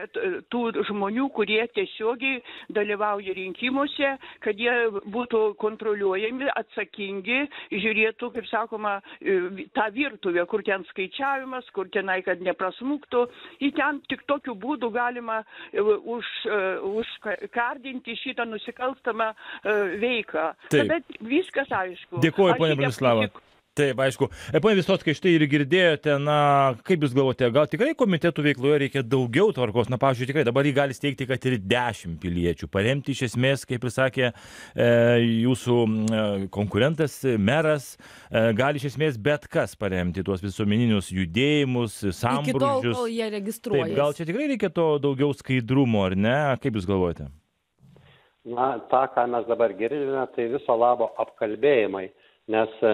tų žmonių, kurie tiesiogiai dalyvauja rinkimuose, kad jie būtų kontroliuojami, atsakingi, žiūrėtų, kaip sakoma, tą virtuvę, kur ten skaičiavimas, kur tenai, kad neprasmuktų. Į ten tik tokiu būdu galima e, už, e, užkardinti šitą nusikalstamą e, veiką. Bet viskas aišku. Dėkuoju, Aš ponia Bronislava. Taip, aišku. E, Pone Visotkai, štai ir girdėjote, na, kaip Jūs galvote, gal tikrai komitetų veikloje reikia daugiau tvarkos? Na, pavyzdžiui, tikrai dabar jį gali steigti, kad ir dešimt piliečių. Paremti iš esmės, kaip ir sakė e, Jūsų e, konkurentas, meras, e, gali iš esmės bet kas paremti tuos visuomeninius judėjimus, sambrūzdžius. Taip, gal čia tikrai reikia to daugiau skaidrumo, ar ne? Kaip Jūs galvojate? Na, tą, ką mes dabar girdime, tai viso labo apkalbėjimai, nes e,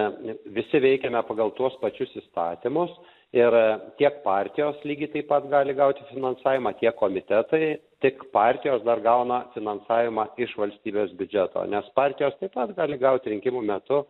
visi veikiame pagal tuos pačius įstatymus ir e, tiek partijos lygiai taip pat gali gauti finansavimą, tiek komitetai, tik partijos dar gauna finansavimą iš valstybės biudžeto, nes partijos taip pat gali gauti rinkimų metu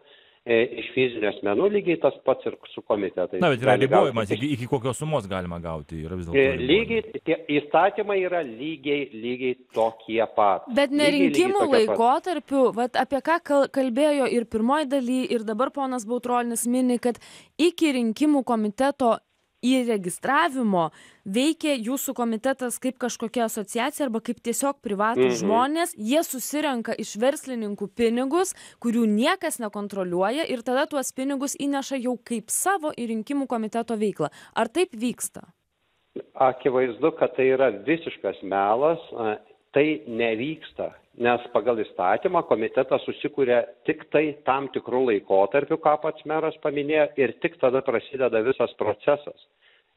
iš fizinių asmenų lygiai tas pats ir su komitetais. Na, bet yra ribojimas, iki, iki kokios sumos galima gauti. Yra vis E. Lygiai, tie įstatymai yra lygiai, lygiai tokie pat. Bet ne Lygiai, lygiai rinkimų tokie pat. laikotarpiu, vat apie ką kal- kalbėjo ir pirmoji daly, ir dabar ponas Bautronis mini, kad iki rinkimų komiteto įregistravimo veikia jūsų komitetas kaip kažkokia asociacija arba kaip tiesiog privatūs Mhm. žmonės, jie susirenka iš verslininkų pinigus, kurių niekas nekontroliuoja ir tada tuos pinigus įneša jau kaip savo į rinkimų komiteto veiklą. Ar taip vyksta? Akivaizdu, kad tai yra visiškas melas, tai nevyksta, nes pagal įstatymą komitetas susikūrė tik tai tam tikrų laikotarpių, ką pats meras paminėjo, ir tik tada prasideda visas procesas.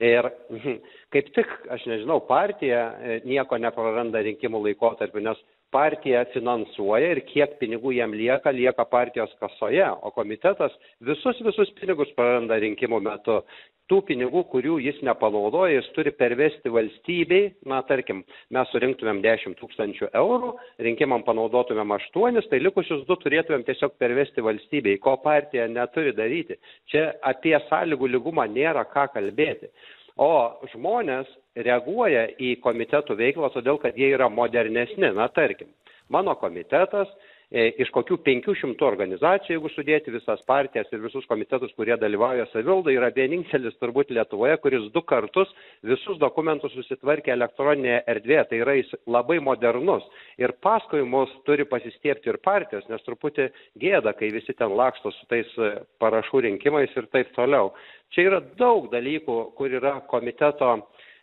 Ir kaip tik, aš nežinau, partija e, nieko nepraranda rinkimų laikotarpiu, nes partija finansuoja ir kiek pinigų jam lieka, lieka partijos kasoje, o komitetas visus visus pinigus praranda rinkimų metu. Tų pinigų, kurių jis nepanaudoja, jis turi pervesti valstybei, na tarkim, mes surinktumėm 10 tūkstančių eurų, rinkimam panaudotumėm 8, tai likusius 2 turėtumėm tiesiog pervesti valstybei, ko partija neturi daryti. Čia apie sąlygų lygumą nėra ką kalbėti. O žmonės reaguoja į komitetų veiklą, todėl kad jie yra modernesni. Na, tarkim, mano komitetas iš kokių 500 organizacijų, jeigu sudėti visas partijas ir visus komitetus, kurie dalyvauja savildai, yra vienintelis turbūt Lietuvoje, kuris du kartus visus dokumentus susitvarkė elektroninėje erdvėje. Tai yra jis labai modernus. Ir paskui mus turi pasistiepti ir partijos, nes truputį gėda, kai visi ten laksto su tais e, parašų rinkimais ir taip toliau. Čia yra daug dalykų, kur yra komiteto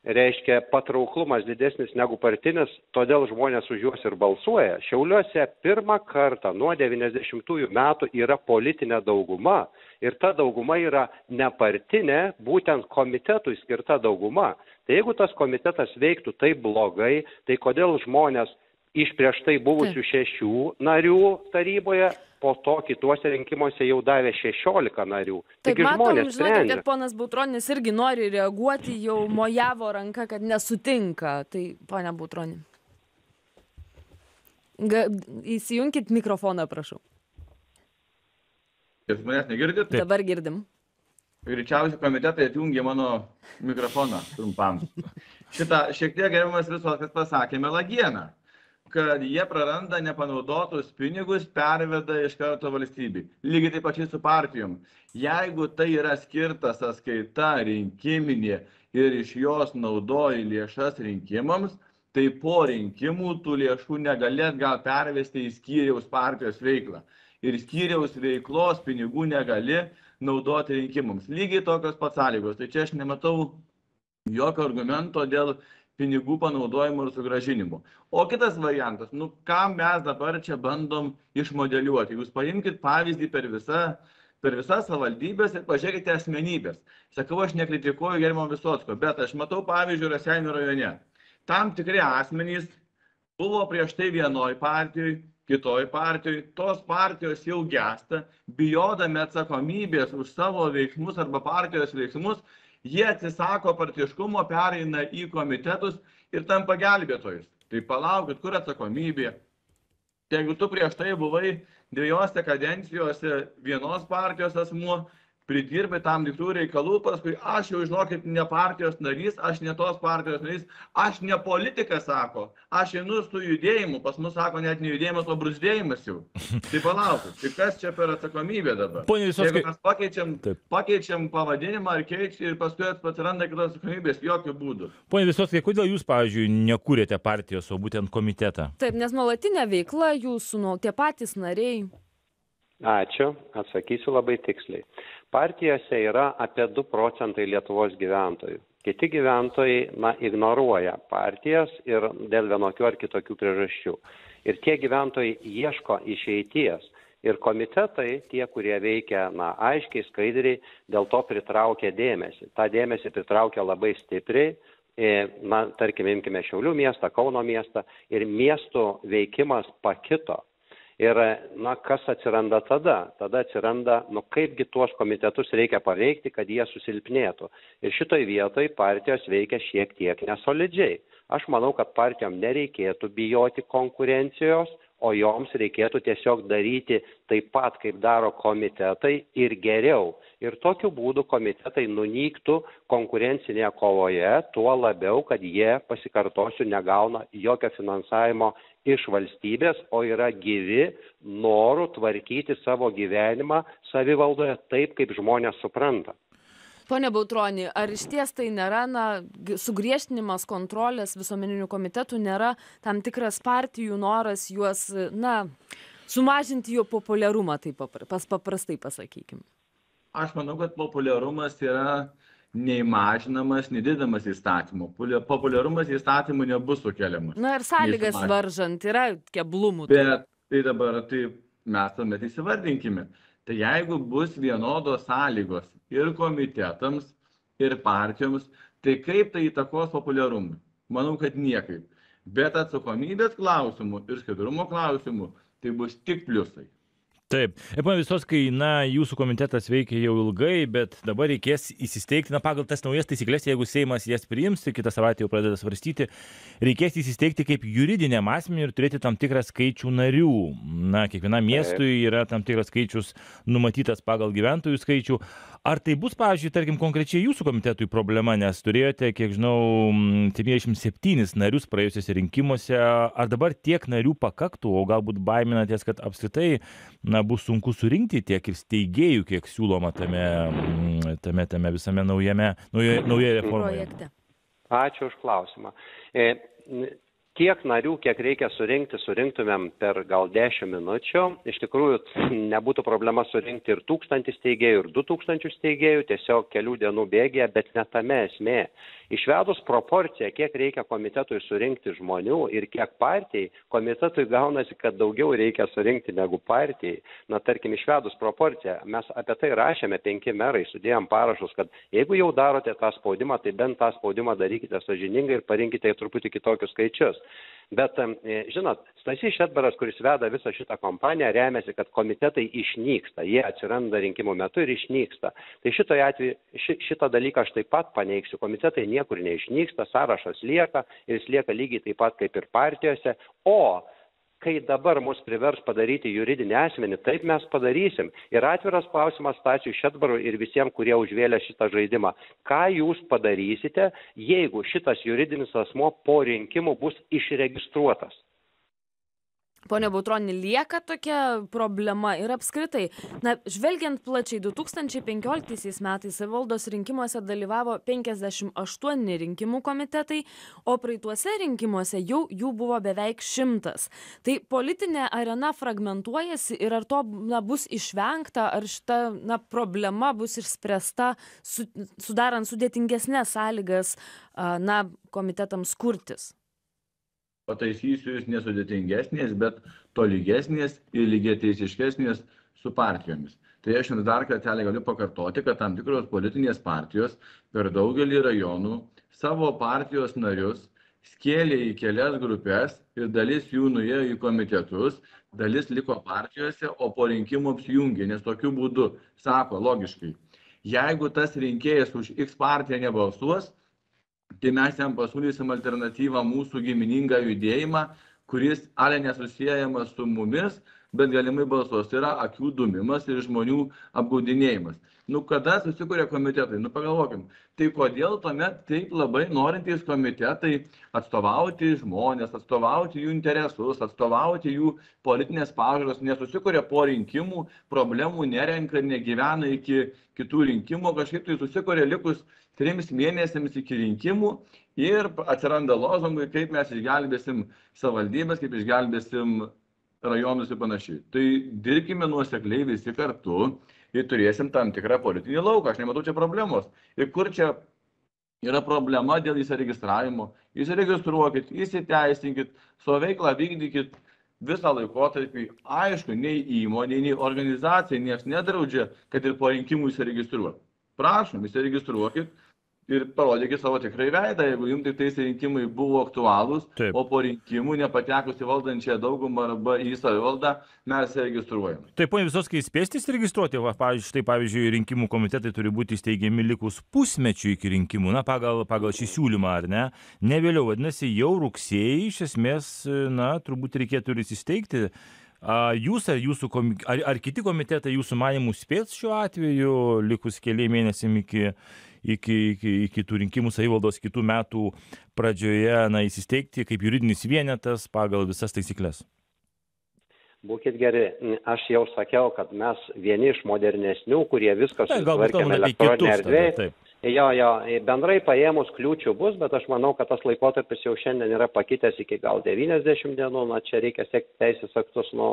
reiškia patrauklumas didesnis negu partinis, todėl žmonės už juos ir balsuoja. Šiauliuose pirmą kartą nuo 90-ųjų metų yra politinė dauguma ir ta dauguma yra nepartinė, būtent komitetui skirta dauguma. Tai jeigu tas komitetas veiktų taip blogai, tai kodėl žmonės iš prieš tai buvusių šešių narių taryboje, po to kituose rinkimuose jau davė 16 narių. Taip, Taigi matom, žinote, sprendžia. kad ponas Bautronis irgi nori reaguoti, jau mojavo ranka, kad nesutinka. Tai, ponia Bautroni. Ga, įsijunkit mikrofoną, prašau. Jūs manęs negirdit? Taip. Dabar girdim. Greičiausiai komitetai atjungė mano mikrofoną trumpam. Šitą šiek tiek gerbiamas visos, kas pasakė melagieną. Kad jie praranda nepanaudotus pinigus, perveda iš karto valstybei. Lygiai taip pačiai su partijom. Jeigu tai yra skirta sąskaita rinkiminė ir iš jos naudoji lėšas rinkimams, tai po rinkimų tų lėšų negalėt gal pervesti į skyriaus partijos veiklą. Ir skyriaus veiklos pinigų negali naudoti rinkimams. Lygiai tokios pats sąlygos. Tai čia aš nematau jokio argumento dėl pinigų panaudojimo ir sugražinimo. O kitas variantas, nu ką mes dabar čia bandom išmodeliuoti. Jūs paimkite pavyzdį per visą per visas savaldybės ir pažiūrėkite asmenybės. Sakau, aš nekritikuoju gerimo Visotsko, bet aš matau pavyzdžių Raseinių rajone. Tam tikri asmenys buvo prieš tai vienoj partijoj, kitoj partijoj, tos partijos jau gesta, bijodami atsakomybės už savo veiksmus arba partijos veiksmus, jie atsisako partiškumo, pereina į komitetus ir tampa gelbėtojais. Tai palaukit, kur atsakomybė? Tai jeigu tu prieš tai buvai dviejose kadencijose vienos partijos asmuo, pridirbai tam tikrų reikalų, paskui aš jau, žinokit, ne partijos narys, aš ne tos partijos narys, aš ne politikas, sako, aš einu su judėjimu, pas mus sako net ne judėjimas, o brusdėjimas jau. Tai palaukit, tai kas čia per atsakomybę dabar? Pone Visockai. Jeigu mes pakeičiam, Taip. pakeičiam pavadinimą ar keičiam ir paskui atsiranda kitos atsakomybės, jokių būdų. Pone Visockai, kodėl jūs, pavyzdžiui, nekūrėte partijos, o būtent komitetą? Taip, nes nuolatinė veikla jūsų, nu, tie patys nariai. Ačiū, atsakysiu labai tiksliai. Partijose yra apie 2 procentai Lietuvos gyventojų. Kiti gyventojai, na, ignoruoja partijas ir dėl vienokių ar kitokių priežasčių. Ir tie gyventojai ieško išeities. Ir komitetai, tie, kurie veikia, na, aiškiai, skaidriai, dėl to pritraukia dėmesį. Ta dėmesį pritraukia labai stipriai. E, Na, tarkime, imkime Šiaulių miestą, Kauno miestą ir miestų veikimas pakito. Ir, na, kas atsiranda tada? Tada atsiranda, nu, kaipgi tuos komitetus reikia paveikti, kad jie susilpnėtų. Ir šitoj vietoj partijos veikia šiek tiek nesolidžiai. Aš manau, kad partijom nereikėtų bijoti konkurencijos, o joms reikėtų tiesiog daryti taip pat, kaip daro komitetai ir geriau. Ir tokiu būdu komitetai nunyktų konkurencinėje kovoje, tuo labiau, kad jie, pasikartosiu, negauna jokio finansavimo iš valstybės, o yra gyvi norų tvarkyti savo gyvenimą savivaldoje taip, kaip žmonės supranta. Pone Bautroni, ar iš ties tai nėra, na, sugriežtinimas kontrolės visuomeninių komitetų, nėra tam tikras partijų noras juos, na, sumažinti jų populiarumą, taip papra- pas, paprastai pasakykim. Aš manau, kad populiarumas yra nei mažinamas, nei didamas įstatymų. Puli- Populiarumas įstatymų nebus sukeliamas. Na ir sąlygas varžant yra keblumų. Bet tai dabar tai mes tuomet įsivardinkime. Tai jeigu bus vienodos sąlygos ir komitetams, ir partijoms, tai kaip tai įtakos populiarumui? Manau, kad niekaip. Bet atsakomybės klausimų ir skaidrumo klausimų tai bus tik pliusai. Taip. Ir pana Visoskai, na, jūsų komitetas veikia jau ilgai, bet dabar reikės įsisteigti, na, pagal tas naujas taisyklės, jeigu Seimas jas priims, tai kitą savaitę jau pradeda svarstyti, reikės įsisteigti kaip juridiniam asmeniu ir turėti tam tikrą skaičių narių. Na, kiekvienam miestui yra tam tikras skaičius numatytas pagal gyventojų skaičių. Ar tai bus, pavyzdžiui, tarkim, konkrečiai jūsų komitetui problema, nes turėjote, kiek žinau, mm, 77 narius praėjusiuose rinkimuose, ar dabar tiek narių pakaktų, o galbūt baiminatės, kad apskritai, na, bus sunku surinkti tiek ir steigėjų, kiek siūloma tame, tame, tame visame naujame, naujoje, naujoje reformoje. Projekte. Ačiū už klausimą. Tiek narių, kiek reikia surinkti, surinktumėm per gal 10 minučių. Iš tikrųjų, nebūtų problema surinkti ir tūkstantį steigėjų, ir du tūkstančius steigėjų, tiesiog kelių dienų bėgėje, bet ne tame esmė. Išvedus proporciją, kiek reikia komitetui surinkti žmonių ir kiek partijai, komitetui gaunasi, kad daugiau reikia surinkti negu partijai. Na, tarkim, išvedus proporciją, mes apie tai rašėme penki merai, sudėjom parašus, kad jeigu jau darote tą spaudimą, tai bent tą spaudimą darykite sažiningai ir parinkite truputį kitokius skaičius. Bet, e, žinot, Stasys Šetbaras, kuris veda visą šitą kompaniją, remiasi, kad komitetai išnyksta. Jie atsiranda rinkimų metu ir išnyksta. Tai šitoje atveju, ši, šitą dalyką aš taip pat paneigsiu. Komitetai niekur neišnyksta, sąrašas lieka ir jis lieka lygiai taip pat kaip ir partijose. O kai dabar mus privers padaryti juridinį asmenį, taip mes padarysim. Ir atviras klausimas Stačiui Šetbarui ir visiems, kurie užvėlė šitą žaidimą. Ką jūs padarysite, jeigu šitas juridinis asmo po rinkimų bus išregistruotas? Pone bautroni lieka tokia problema ir apskritai na žvelgiant plačiai du tūkstančiai penkioliktaisiais metais savivaldos rinkimuose dalyvavo penkiasdešim aštuoni rinkimų komitetai o praeituose rinkimuose jau jų buvo beveik šimtas. Tai politinė arena fragmentuojasi ir ar to na bus išvengta ar šita na problema bus išspręsta su sudarant sudėtingesnes sąlygas a na komitetams kurtis pataisysiu jūs nesudėtingesnės, bet tolygesnės ir lygiateisiškesnės su partijomis. Tai aš jums dar kartelį galiu pakartoti, kad tam tikros politinės partijos per daugelį rajonų savo partijos narius skėlė į kelias grupės ir dalis jų nuėjo į komitetus, dalis liko partijose, o po rinkimų apsijungė, nes tokiu būdu sako logiškai, jeigu tas rinkėjas už X partiją nebalsuos, tai mes jam pasiūlysim alternatyvą mūsų giminingą judėjimą, kuris ale nesusijęjamas su mumis, bet galimai balsuos. Tai yra akių dumimas ir žmonių apgaudinėjimas. Nu, kada susikuria komitetai? Nu, pagalvokim. Tai kodėl tuomet taip labai norintys komitetai atstovauti žmonės, atstovauti jų interesus, atstovauti jų politinės pažiūros, nesusikuria po rinkimų, problemų nerenka ir negyvena iki kitų rinkimų, kažkaip tai susikuria likus trims mėnesiams iki rinkimų ir atsiranda lozungai, kaip mes išgelbėsim savaldybės, kaip išgelbėsim rajonus ir panašiai. Tai dirbkime nuosekliai visi kartu ir turėsim tam tikrą politinį lauką. Aš nematau čia problemos. Ir kur čia yra problema dėl įsiregistravimo? Įsiregistruokit, įsiteisinkit, savo veiklą vykdykit visą laikotarpį. Aišku, nei įmonė, nei organizacija niekas nedraudžia, kad ir po rinkimų įsiregistruot. Prašom, įsiregistruokit, ir parodykit savo tikrąjį veidą, jeigu jums tik tais rinkimai buvo aktualūs, Taip. o po rinkimų nepatekus į valdančią daugumą arba į savivaldą, mes registruojam. Taip, ponia Visoskai, spėstis registruoti, va, pavyzdžiui, štai pavyzdžiui, rinkimų komitetai turi būti įsteigiami likus pusmečių iki rinkimų, na, pagal, pagal šį siūlymą, ar ne? Ne vėliau, vadinasi, jau rugsėjai iš esmės, na, turbūt reikėtų ir įsisteigti. Jūs ar, jūsų, ar, ar kiti komitetai jūsų manimų spės šiuo atveju, likus keliai mėnesiam iki, iki, iki, iki tų rinkimų savivaldos kitų metų pradžioje na, įsisteigti kaip juridinis vienetas pagal visas taisyklės? Būkit geri, aš jau sakiau, kad mes vieni iš modernesnių, kurie viską susitvarkėme elektroninėje erdvėje. Jo, jo, bendrai paėmus kliūčių bus, bet aš manau, kad tas laikotarpis jau šiandien yra pakitęs iki gal 90 dienų, na čia reikia sekti teisės aktus, nu,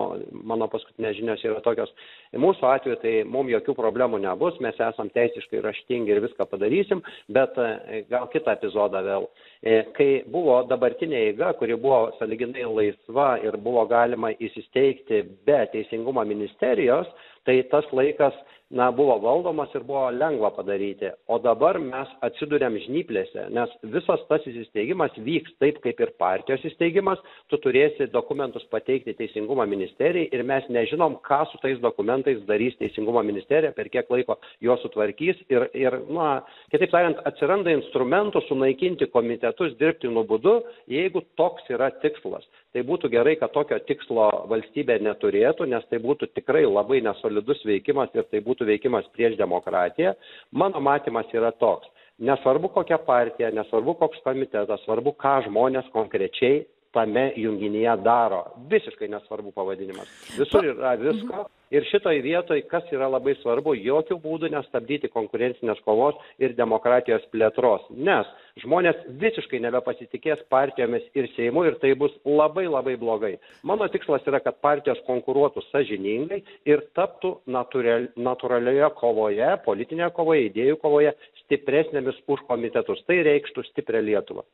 mano paskutinės žinios yra tokios. Mūsų atveju tai mums jokių problemų nebus, mes esam teisiškai raštingi ir viską padarysim, bet e, gal kitą epizodą vėl. E, kai buvo dabartinė eiga, kuri buvo saliginai laisva ir buvo galima įsisteigti be teisingumo ministerijos, tai tas laikas na buvo valdomas ir buvo lengva padaryti. O dabar mes atsiduriam žnyplėse nes visas tas įsisteigimas vyks taip kaip ir partijos įsteigimas. Tu turėsi dokumentus pateikti teisingumo ministerijai ir mes nežinom ką su tais dokumentais darys teisingumo ministerija per kiek laiko juos sutvarkys. Ir ir na kitaip tariant atsiranda instrumentų sunaikinti komitetus dirbtinu būdu jeigu toks yra tikslas. Tai būtų gerai kad tokio tikslo valstybė neturėtų nes tai būtų tikrai labai nesolidus veikimas ir tai būtų būtų veikimas prieš demokratiją mano matymas yra toks. Nesvarbu kokia partija nesvarbu koks komitetas svarbu ką žmonės konkrečiai tame junginyje daro. Visiškai nesvarbu pavadinimas. Visur yra visko. Ir šitoj vietoj kas yra labai svarbu jokiu būdu nestabdyti konkurencinės kovos ir demokratijos plėtros. Nes žmonės visiškai nebepasitikės partijomis ir seimu ir tai bus labai labai blogai. Mano tikslas yra kad partijos konkuruotų sąžiningai ir taptų natūral natūralioje kovoje politinėje kovoje idėjų kovoje stipresnėmis už komitetus. Tai reikštų stiprią lietuvą.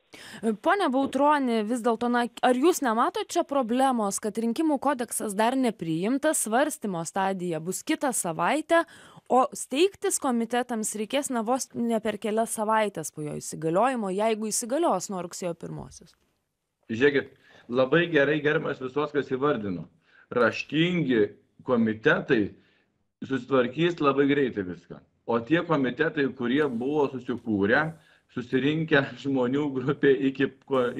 Pone bautroni vis dėlto na ar jūs nematot čia problemos kad rinkimų kodeksas dar nepriimtas svarstymo stadija bus kitą savaitę o steigtis komitetams reikės na vos ne per kelias savaites po jo įsigaliojimo jeigu įsigalios nuo rugsėjo pirmosios? Žiūrėkit labai gerai gerbiamas visockas įvardino. Raštingi komitetai susitvarkys labai greitai viską o tie komitetai kurie buvo susikūrę susirinkę žmonių grupė iki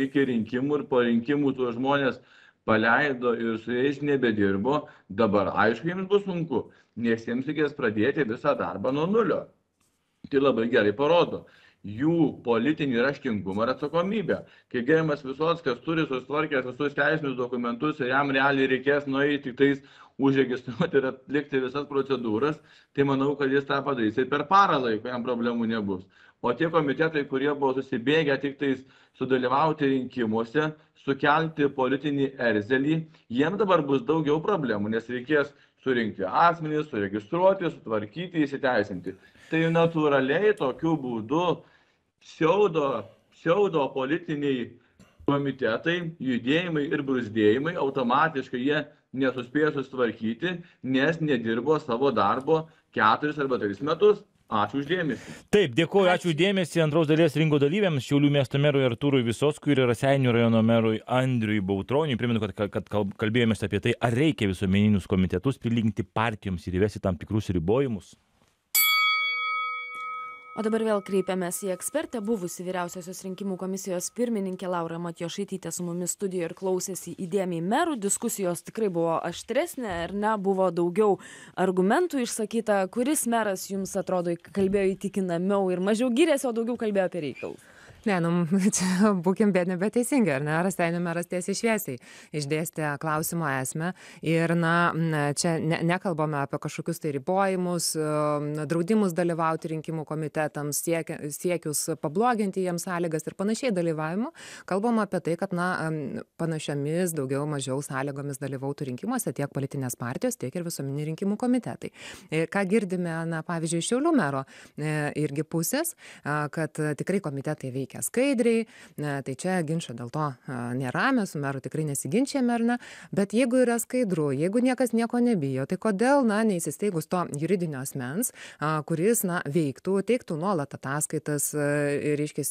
iki rinkimų ir po rinkimų tuos žmones paleido ir su jais nebedirbo dabar aišku jiems bus sunku nes jiems reikės pradėti visą darbą nuo nulio. Tai labai gerai parodo jų politinį raštingumą ir atsakomybę. Kai gerimas Visockas turi susitvarkęs visus teisinius dokumentus ir jam realiai reikės nueiti tik tais užregistruoti ir atlikti visas procedūras, tai manau, kad jis tą padarys ir per parą laiko jam problemų nebus. O tie komitetai, kurie buvo susibėgę tik tais sudalyvauti rinkimuose, sukelti politinį erzelį, jiems dabar bus daugiau problemų, nes reikės surinkti asmenys, suregistruoti, sutvarkyti, įsiteisinti. Tai natūraliai tokiu būdu pseudo, pseudo politiniai komitetai, judėjimai ir brusdėjimai automatiškai jie nesuspėjo susitvarkyti, nes nedirbo savo darbo keturis arba tris metus. Ačiū uždėmesi. Taip, dėkuoju, ačiū uždėmesi antros dalies rinko dalyviams, Šiaulių miesto merui Artūrui Visoskui ir Raseinių rajono merui Andriui Bautroniui. Primenu, kad, kad kalbėjomės apie tai, ar reikia visuomeninius komitetus prilyginti partijoms ir įvesti tam tikrus ribojimus o dabar vėl kreipiamės į ekspertę buvusi vyriausiosios rinkimų komisijos pirmininkė laura matjošaitytė su mumis studijoj ir klausėsi įdėmiai merų. Diskusijos tikrai buvo aštresnė ar ne? Buvo daugiau argumentų išsakyta. Kuris meras jums atrodo kalbėjo įtikinamiau ir mažiau gyrėsi o daugiau kalbėjo apie reikalus Ne, nu, čia būkim bėdni, bet teisingai, ar ne? Rastainių meras tiesiai šviesiai išdėstė klausimo esmę ir, na, čia ne, nekalbame apie kažkokius tai ribojimus, draudimus dalyvauti rinkimų komitetams, siekia, siekius pabloginti jiems sąlygas ir panašiai dalyvavimu. Kalbama apie tai, kad, na, panašiamis daugiau mažiau sąlygomis dalyvautų rinkimuose tiek politinės partijos, tiek ir visuomeniai rinkimų komitetai. Ir ką girdime, na, pavyzdžiui, Šiaulių mero e, irgi pusės, kad tikrai komitetai veikia veikia skaidriai, ne, tai čia ginčio dėl to nėra, mes su meru tikrai nesiginčiame ar ne, bet jeigu yra skaidru, jeigu niekas nieko nebijo, tai kodėl, na, neįsisteigus to juridinio asmens, kuris, na, veiktų, teiktų nuolat ataskaitas, reiškia,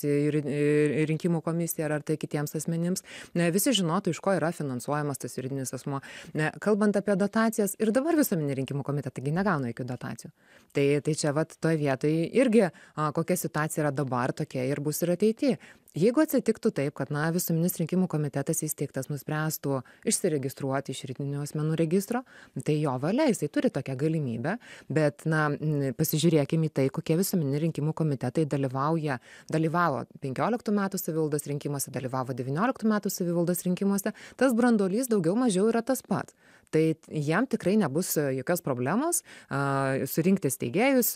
rinkimų komisija ar tai kitiems asmenims, ne, visi žinotų, iš ko yra finansuojamas tas juridinis asmo. Ne, kalbant apie dotacijas, ir dabar visuomenė rinkimų komitetai negauna jokių dotacijų. Tai, tai čia, vat, toje vietoje irgi a, kokia situacija yra dabar, tokia ir bus ir ateityje ateity. Jeigu atsitiktų taip kad na visuomeninis rinkimų komitetas įsteigtas nuspręstų išsiregistruoti iš juridinių asmenų registro tai jo valia jisai turi tokią galimybę bet na pasižiūrėkim į tai kokie visuomeniniai rinkimų komitetai dalyvauja dalyvavo penkioliktų metų savivaldos rinkimuose dalyvavo devynioliktų metų savivaldos rinkimuose tas branduolys daugiau mažiau yra tas pats tai jam tikrai nebus jokios problemos a surinkti steigėjus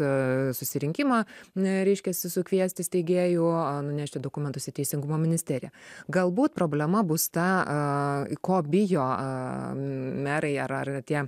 susirinkimą reiškiasi sukviesti steigėjų nunešti dokumentus į teisingumo ministeriją. Galbūt problema bus ta ko bijo merai ar ar tie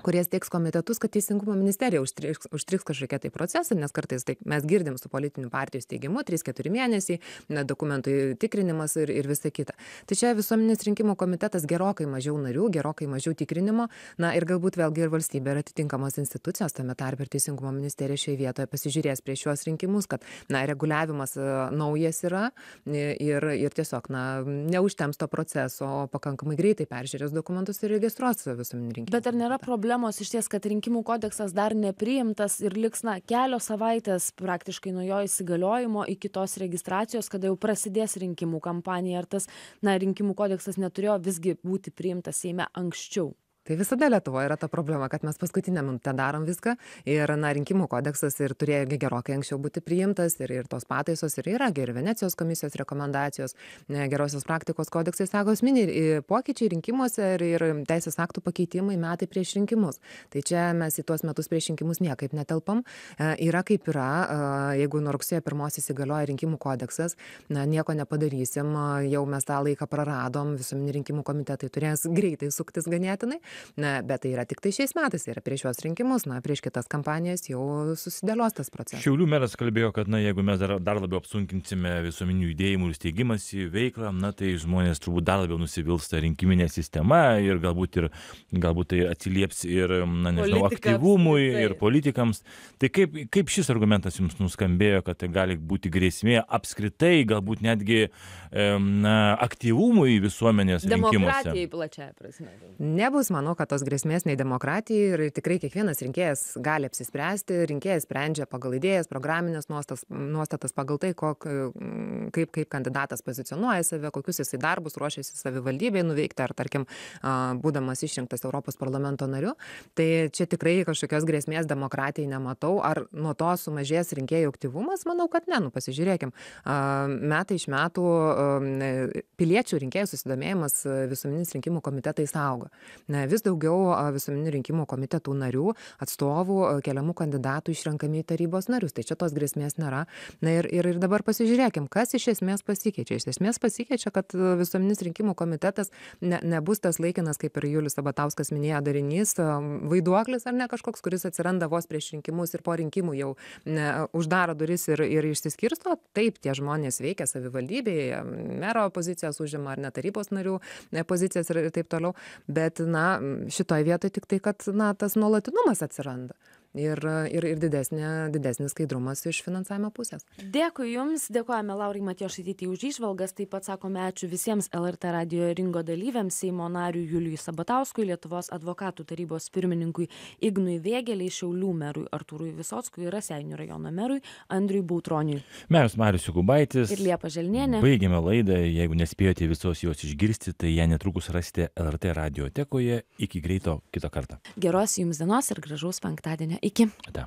kurie steigs komitetus kad teisingumo ministerija užstrigs užstrigs kažkokie tai procesai nes kartais taip mes girdim su politinių partijų steigimu trys keturi mėnesiai na dokumentų tikrinimas ir ir visa kita. Tai čia visuomenės rinkimų komitetas gerokai mažiau narių gerokai mažiau tikrinimo na ir galbūt vėlgi ir valstybė ir atitinkamos institucijos tame tarpe ir teisingumo ministerija šioj vietoje pasižiūrės prieš šiuos rinkimus kad na reguliavimas e, naujas yra ir ir tiesiog na neužtemps to proceso o pakankamai greitai peržiūrės dokumentus ir registruos visuomeninį rinkimų nėra problemos išties kad rinkimų kodeksas dar nepriimtas ir liks na kelios savaitės praktiškai nuo jo įsigaliojimo iki tos registracijos kada jau prasidės rinkimų kampanija. Ar tas na rinkimų kodeksas neturėjo visgi būti priimtas seime anksčiau tai visada lietuvoj yra ta problema kad mes paskutinę minutę darom viską ir na rinkimų kodeksas ir turėjo gi gerokai anksčiau būti priimtas ir ir tos pataisos ir yra gi ir venecijos komisijos rekomendacijos ne gerosios praktikos kodeksai sako esminiai pokyčiai rinkimuose ir ir teisės aktų pakeitimai metai prieš rinkimus. Tai čia mes į tuos metus prieš rinkimus niekaip netelpam. E, yra kaip yra jeigu nuo rugsėjo pirmos įsigalioja rinkimų kodeksas na nieko nepadarysim jau mes tą laiką praradom visuomeniniai rinkimų komitetai turės greitai suktis ganėtinai na bet tai yra tiktai šiais metais tai yra prieš šiuos rinkimus na prieš kitas kampanijas jau susidėlios tas procesas. Šiaulių meras kalbėjo kad na jeigu mes dar dar labiau apsunkinsime visuomeninių judėjimų ir steigimąsi veiklą na tai žmonės turbūt dar labiau nusivils ta rinkimine sistema ir galbūt ir galbūt tai atsilieps ir na nežinau aktyvumui ir politikams. Tai kaip kaip šis argumentas jums nuskambėjo kad tai gali būti grėsmė apskritai galbūt netgi na aktyvumui visuomenės rinkimuose? Demokratijai plačiąja prasme. Nebus man manau kad tos grėsmės nei demokratijai ir tikrai kiekvienas rinkėjas gali apsispręsti. Rinkėjas sprendžia pagal idėjas programines nuostas nuostatas pagal tai kok kaip kaip kandidatas pozicionuoja save kokius jisai darbus ruošiasi savivaldybėj nuveikti ar tarkim a būdamas išrinktas europos parlamento nariu. Tai čia tikrai kažkokios grėsmės demokratijai nematau. Ar nuo to sumažės rinkėjų aktyvumas? Manau kad ne. Nu pasižiūrėkim. A metai iš metų piliečių rinkėjų susidomėjimas visuomeniniais rinkimų komitetais auga. Na vis daugiau visuomeninių rinkimų komitetų narių atstovų keliamų kandidatų išrenkami į tarybos narius. Tai čia tos grėsmės nėra. Na ir ir ir dabar pasižiūrėkim kas iš esmės pasikeičia. Iš esmės pasikeičia kad visuomeninis rinkimų komitetas ne nebus tas laikinas kaip ir julius sabatauskas minėjo darinys vaiduoklis ar ne kažkoks kuris atsiranda vos prieš rinkimus ir po rinkimų jau ne uždaro duris ir ir išsiskirsto. Taip tie žmonės veikia savivaldybėje mero pozicijas užima ar ne tarybos narių pozicijas ir taip toliau. Bet na šitoj vietoj tiktai kad na tas nuolatinumas atsiranda ir ir ir didesnė didesnis skaidrumas iš finansavimo pusės. Dėkui jums dėkojame laurai matjošaitytei už įžvalgas taip pat sakome ačiū visiems lrt radijo ringo dalyviams seimo nariui juliui sabatauskui lietuvos advokatų tarybos pirmininkui ignui vėgėlei šiaulių merui artūrui visockui ir raseinių rajono merui andriui bautroniui. Meras marius jokūbaitis ir liepa želnienė. Baigiame laidą jeigu nespėjote visos jos išgirsti tai ją netrukus rasite lrt radiotekoje iki greito kito karto. Geros jums dienos ir gražaus penktadienio ikke. Det.